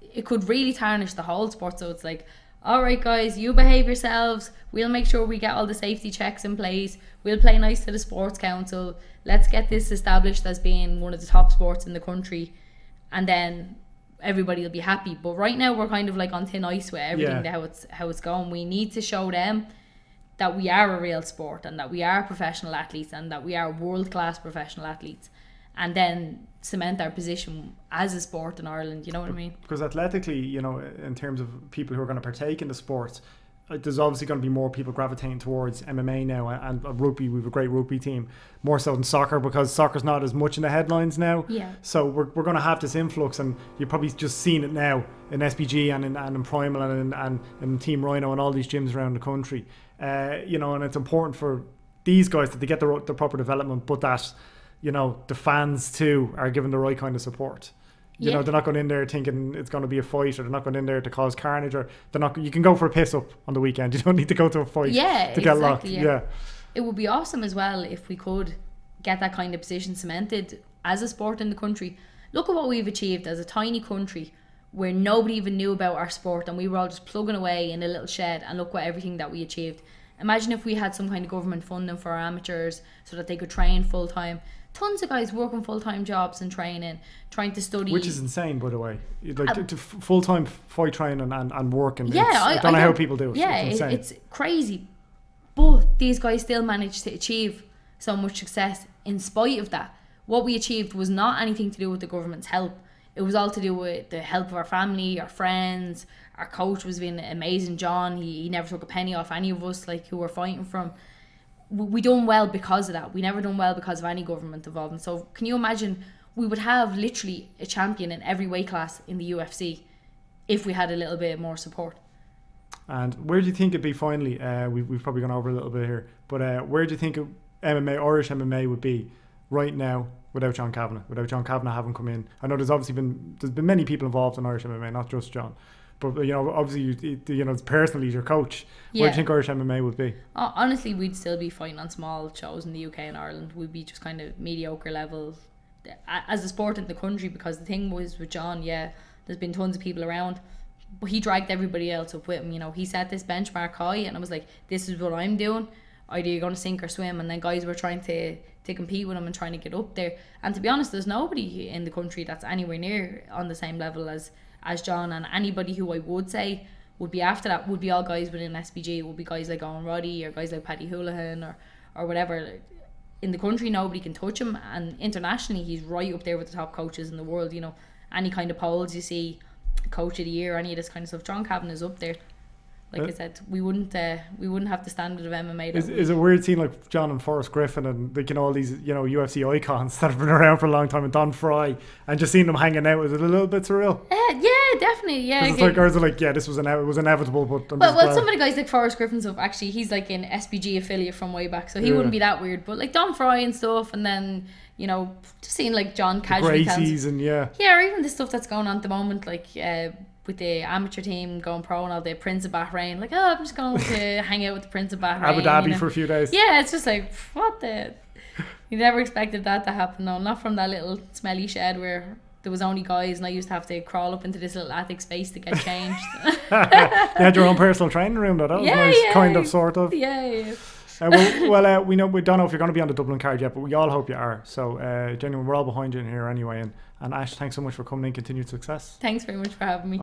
it could really tarnish the whole sport so it's like all right guys you behave yourselves we'll make sure we get all the safety checks in place we'll play nice to the sports council let's get this established as being one of the top sports in the country and then everybody will be happy. But right now we're kind of like on thin ice with everything Yeah. how it's how it's going. We need to show them that we are a real sport and that we are professional athletes and that we are world class professional athletes and then cement our position as a sport in Ireland, you know what I mean? because athletically, you know, in terms of people who are going to partake in the sports, uh, there's obviously going to be more people gravitating towards MMA now and, and rugby. We have a great rugby team, more so than soccer because soccer's not as much in the headlines now. Yeah. So we're, we're going to have this influx, and you've probably just seen it now in SBG and in, and in Primal and in, and in Team Rhino and all these gyms around the country. Uh, you know, and it's important for these guys that they get the, the proper development, but that you know the fans too are given the right kind of support. You Yeah. know, they're not going in there thinking it's going to be a fight, or they're not going in there to cause carnage, or they're not. You can go for a piss up on the weekend. <laughs> You don't need to go to a fight Yeah, to get exactly, locked. yeah. yeah. it would be awesome as well if we could get that kind of position cemented as a sport in the country. Look at what we've achieved as a tiny country where nobody even knew about our sport and we were all just plugging away in a little shed and look what everything that we achieved. Imagine if we had some kind of government funding for our amateurs so that they could train full time. Tons of guys working full time jobs and training, trying to study. Which is insane, by the way. Like Um, full time fight training and, and working. yeah, It's- I, don't know how people do it. Yeah, it's insane. it's crazy. But these guys still managed to achieve so much success in spite of that. What we achieved was not anything to do with the government's help. It was all to do with the help of our family, our friends. Our coach was being amazing, John. He, he never took a penny off any of us, like who were fighting from. We, done well because of that. We never done well because of any government involvement. So can you imagine? We would have literally a champion in every weight class in the UFC if we had a little bit more support. And where do you think it'd be finally? Uh, we, we've probably gone over a little bit here, but uh, where do you think MMA, Irish MMA, would be right now without John Kavanagh? Without John Kavanagh having come in, I know there's obviously been there's been many people involved in Irish MMA, not just John. But you know, obviously, you, you know, personally, your coach. Where do you think Irish MMA would be? Honestly, we'd still be fighting on small shows in the UK and Ireland. We'd be just kind of mediocre level as a sport in the country because the thing was with John, yeah, there's been tons of people around, but he dragged everybody else up with him. You know, he set this benchmark high, and I was like, this is what I'm doing. Either you're going to sink or swim. And then guys were trying to, to compete with him and trying to get up there. And to be honest, there's nobody in the country that's anywhere near on the same level as, as John. And anybody who I would say would be after that would be all guys within SBG. It would be guys like Owen Roddy or guys like Paddy Holohan or, or whatever. In the country, nobody can touch him. And internationally, he's right up there with the top coaches in the world. You know, any kind of polls you see, coach of the year, any of this kind of stuff. John Kavanagh is up there. Like Uh, I said, we wouldn't uh, we wouldn't have the standard of MMA. Is, is it weird seeing like John and Forrest Griffin and like you know all these you know UFC icons <laughs> that have been around for a long time and Don Frye and just seeing them hanging out? Is it a little bit surreal? Uh, yeah, definitely. Yeah. It's like, or is it like, yeah, this was an it was inevitable, but I'm Well, well, glad. some of the guys like Forrest Griffin stuff. Actually, he's like an SBG affiliate from way back, so he Yeah. wouldn't be that weird. But like Don Frye and stuff, and then you know, just seeing like John casually. Gracie's and yeah, Yeah, or even the stuff that's going on at the moment, like uh, with the amateur team going pro and all the Prince of Bahrain. Like, oh, I'm just going to <laughs> hang out with the Prince of Bahrain. Abu Dhabi you know. for a few days. Yeah, it's just like what the. You never expected that to happen. No, not from that little smelly shed where there was only guys, and I used to have to crawl up into this little attic space to get changed. <laughs> you had your own personal training room, though. That was Yeah, nice, yeah. kind of, sort of. yeah, yeah. Uh, well, well uh, we know we don't know if you're going to be on the Dublin card yet, but we all hope you are. So, uh, genuine, we're all behind you in here anyway. And, and Ash, thanks so much for coming in. Continued success. Thanks very much for having me.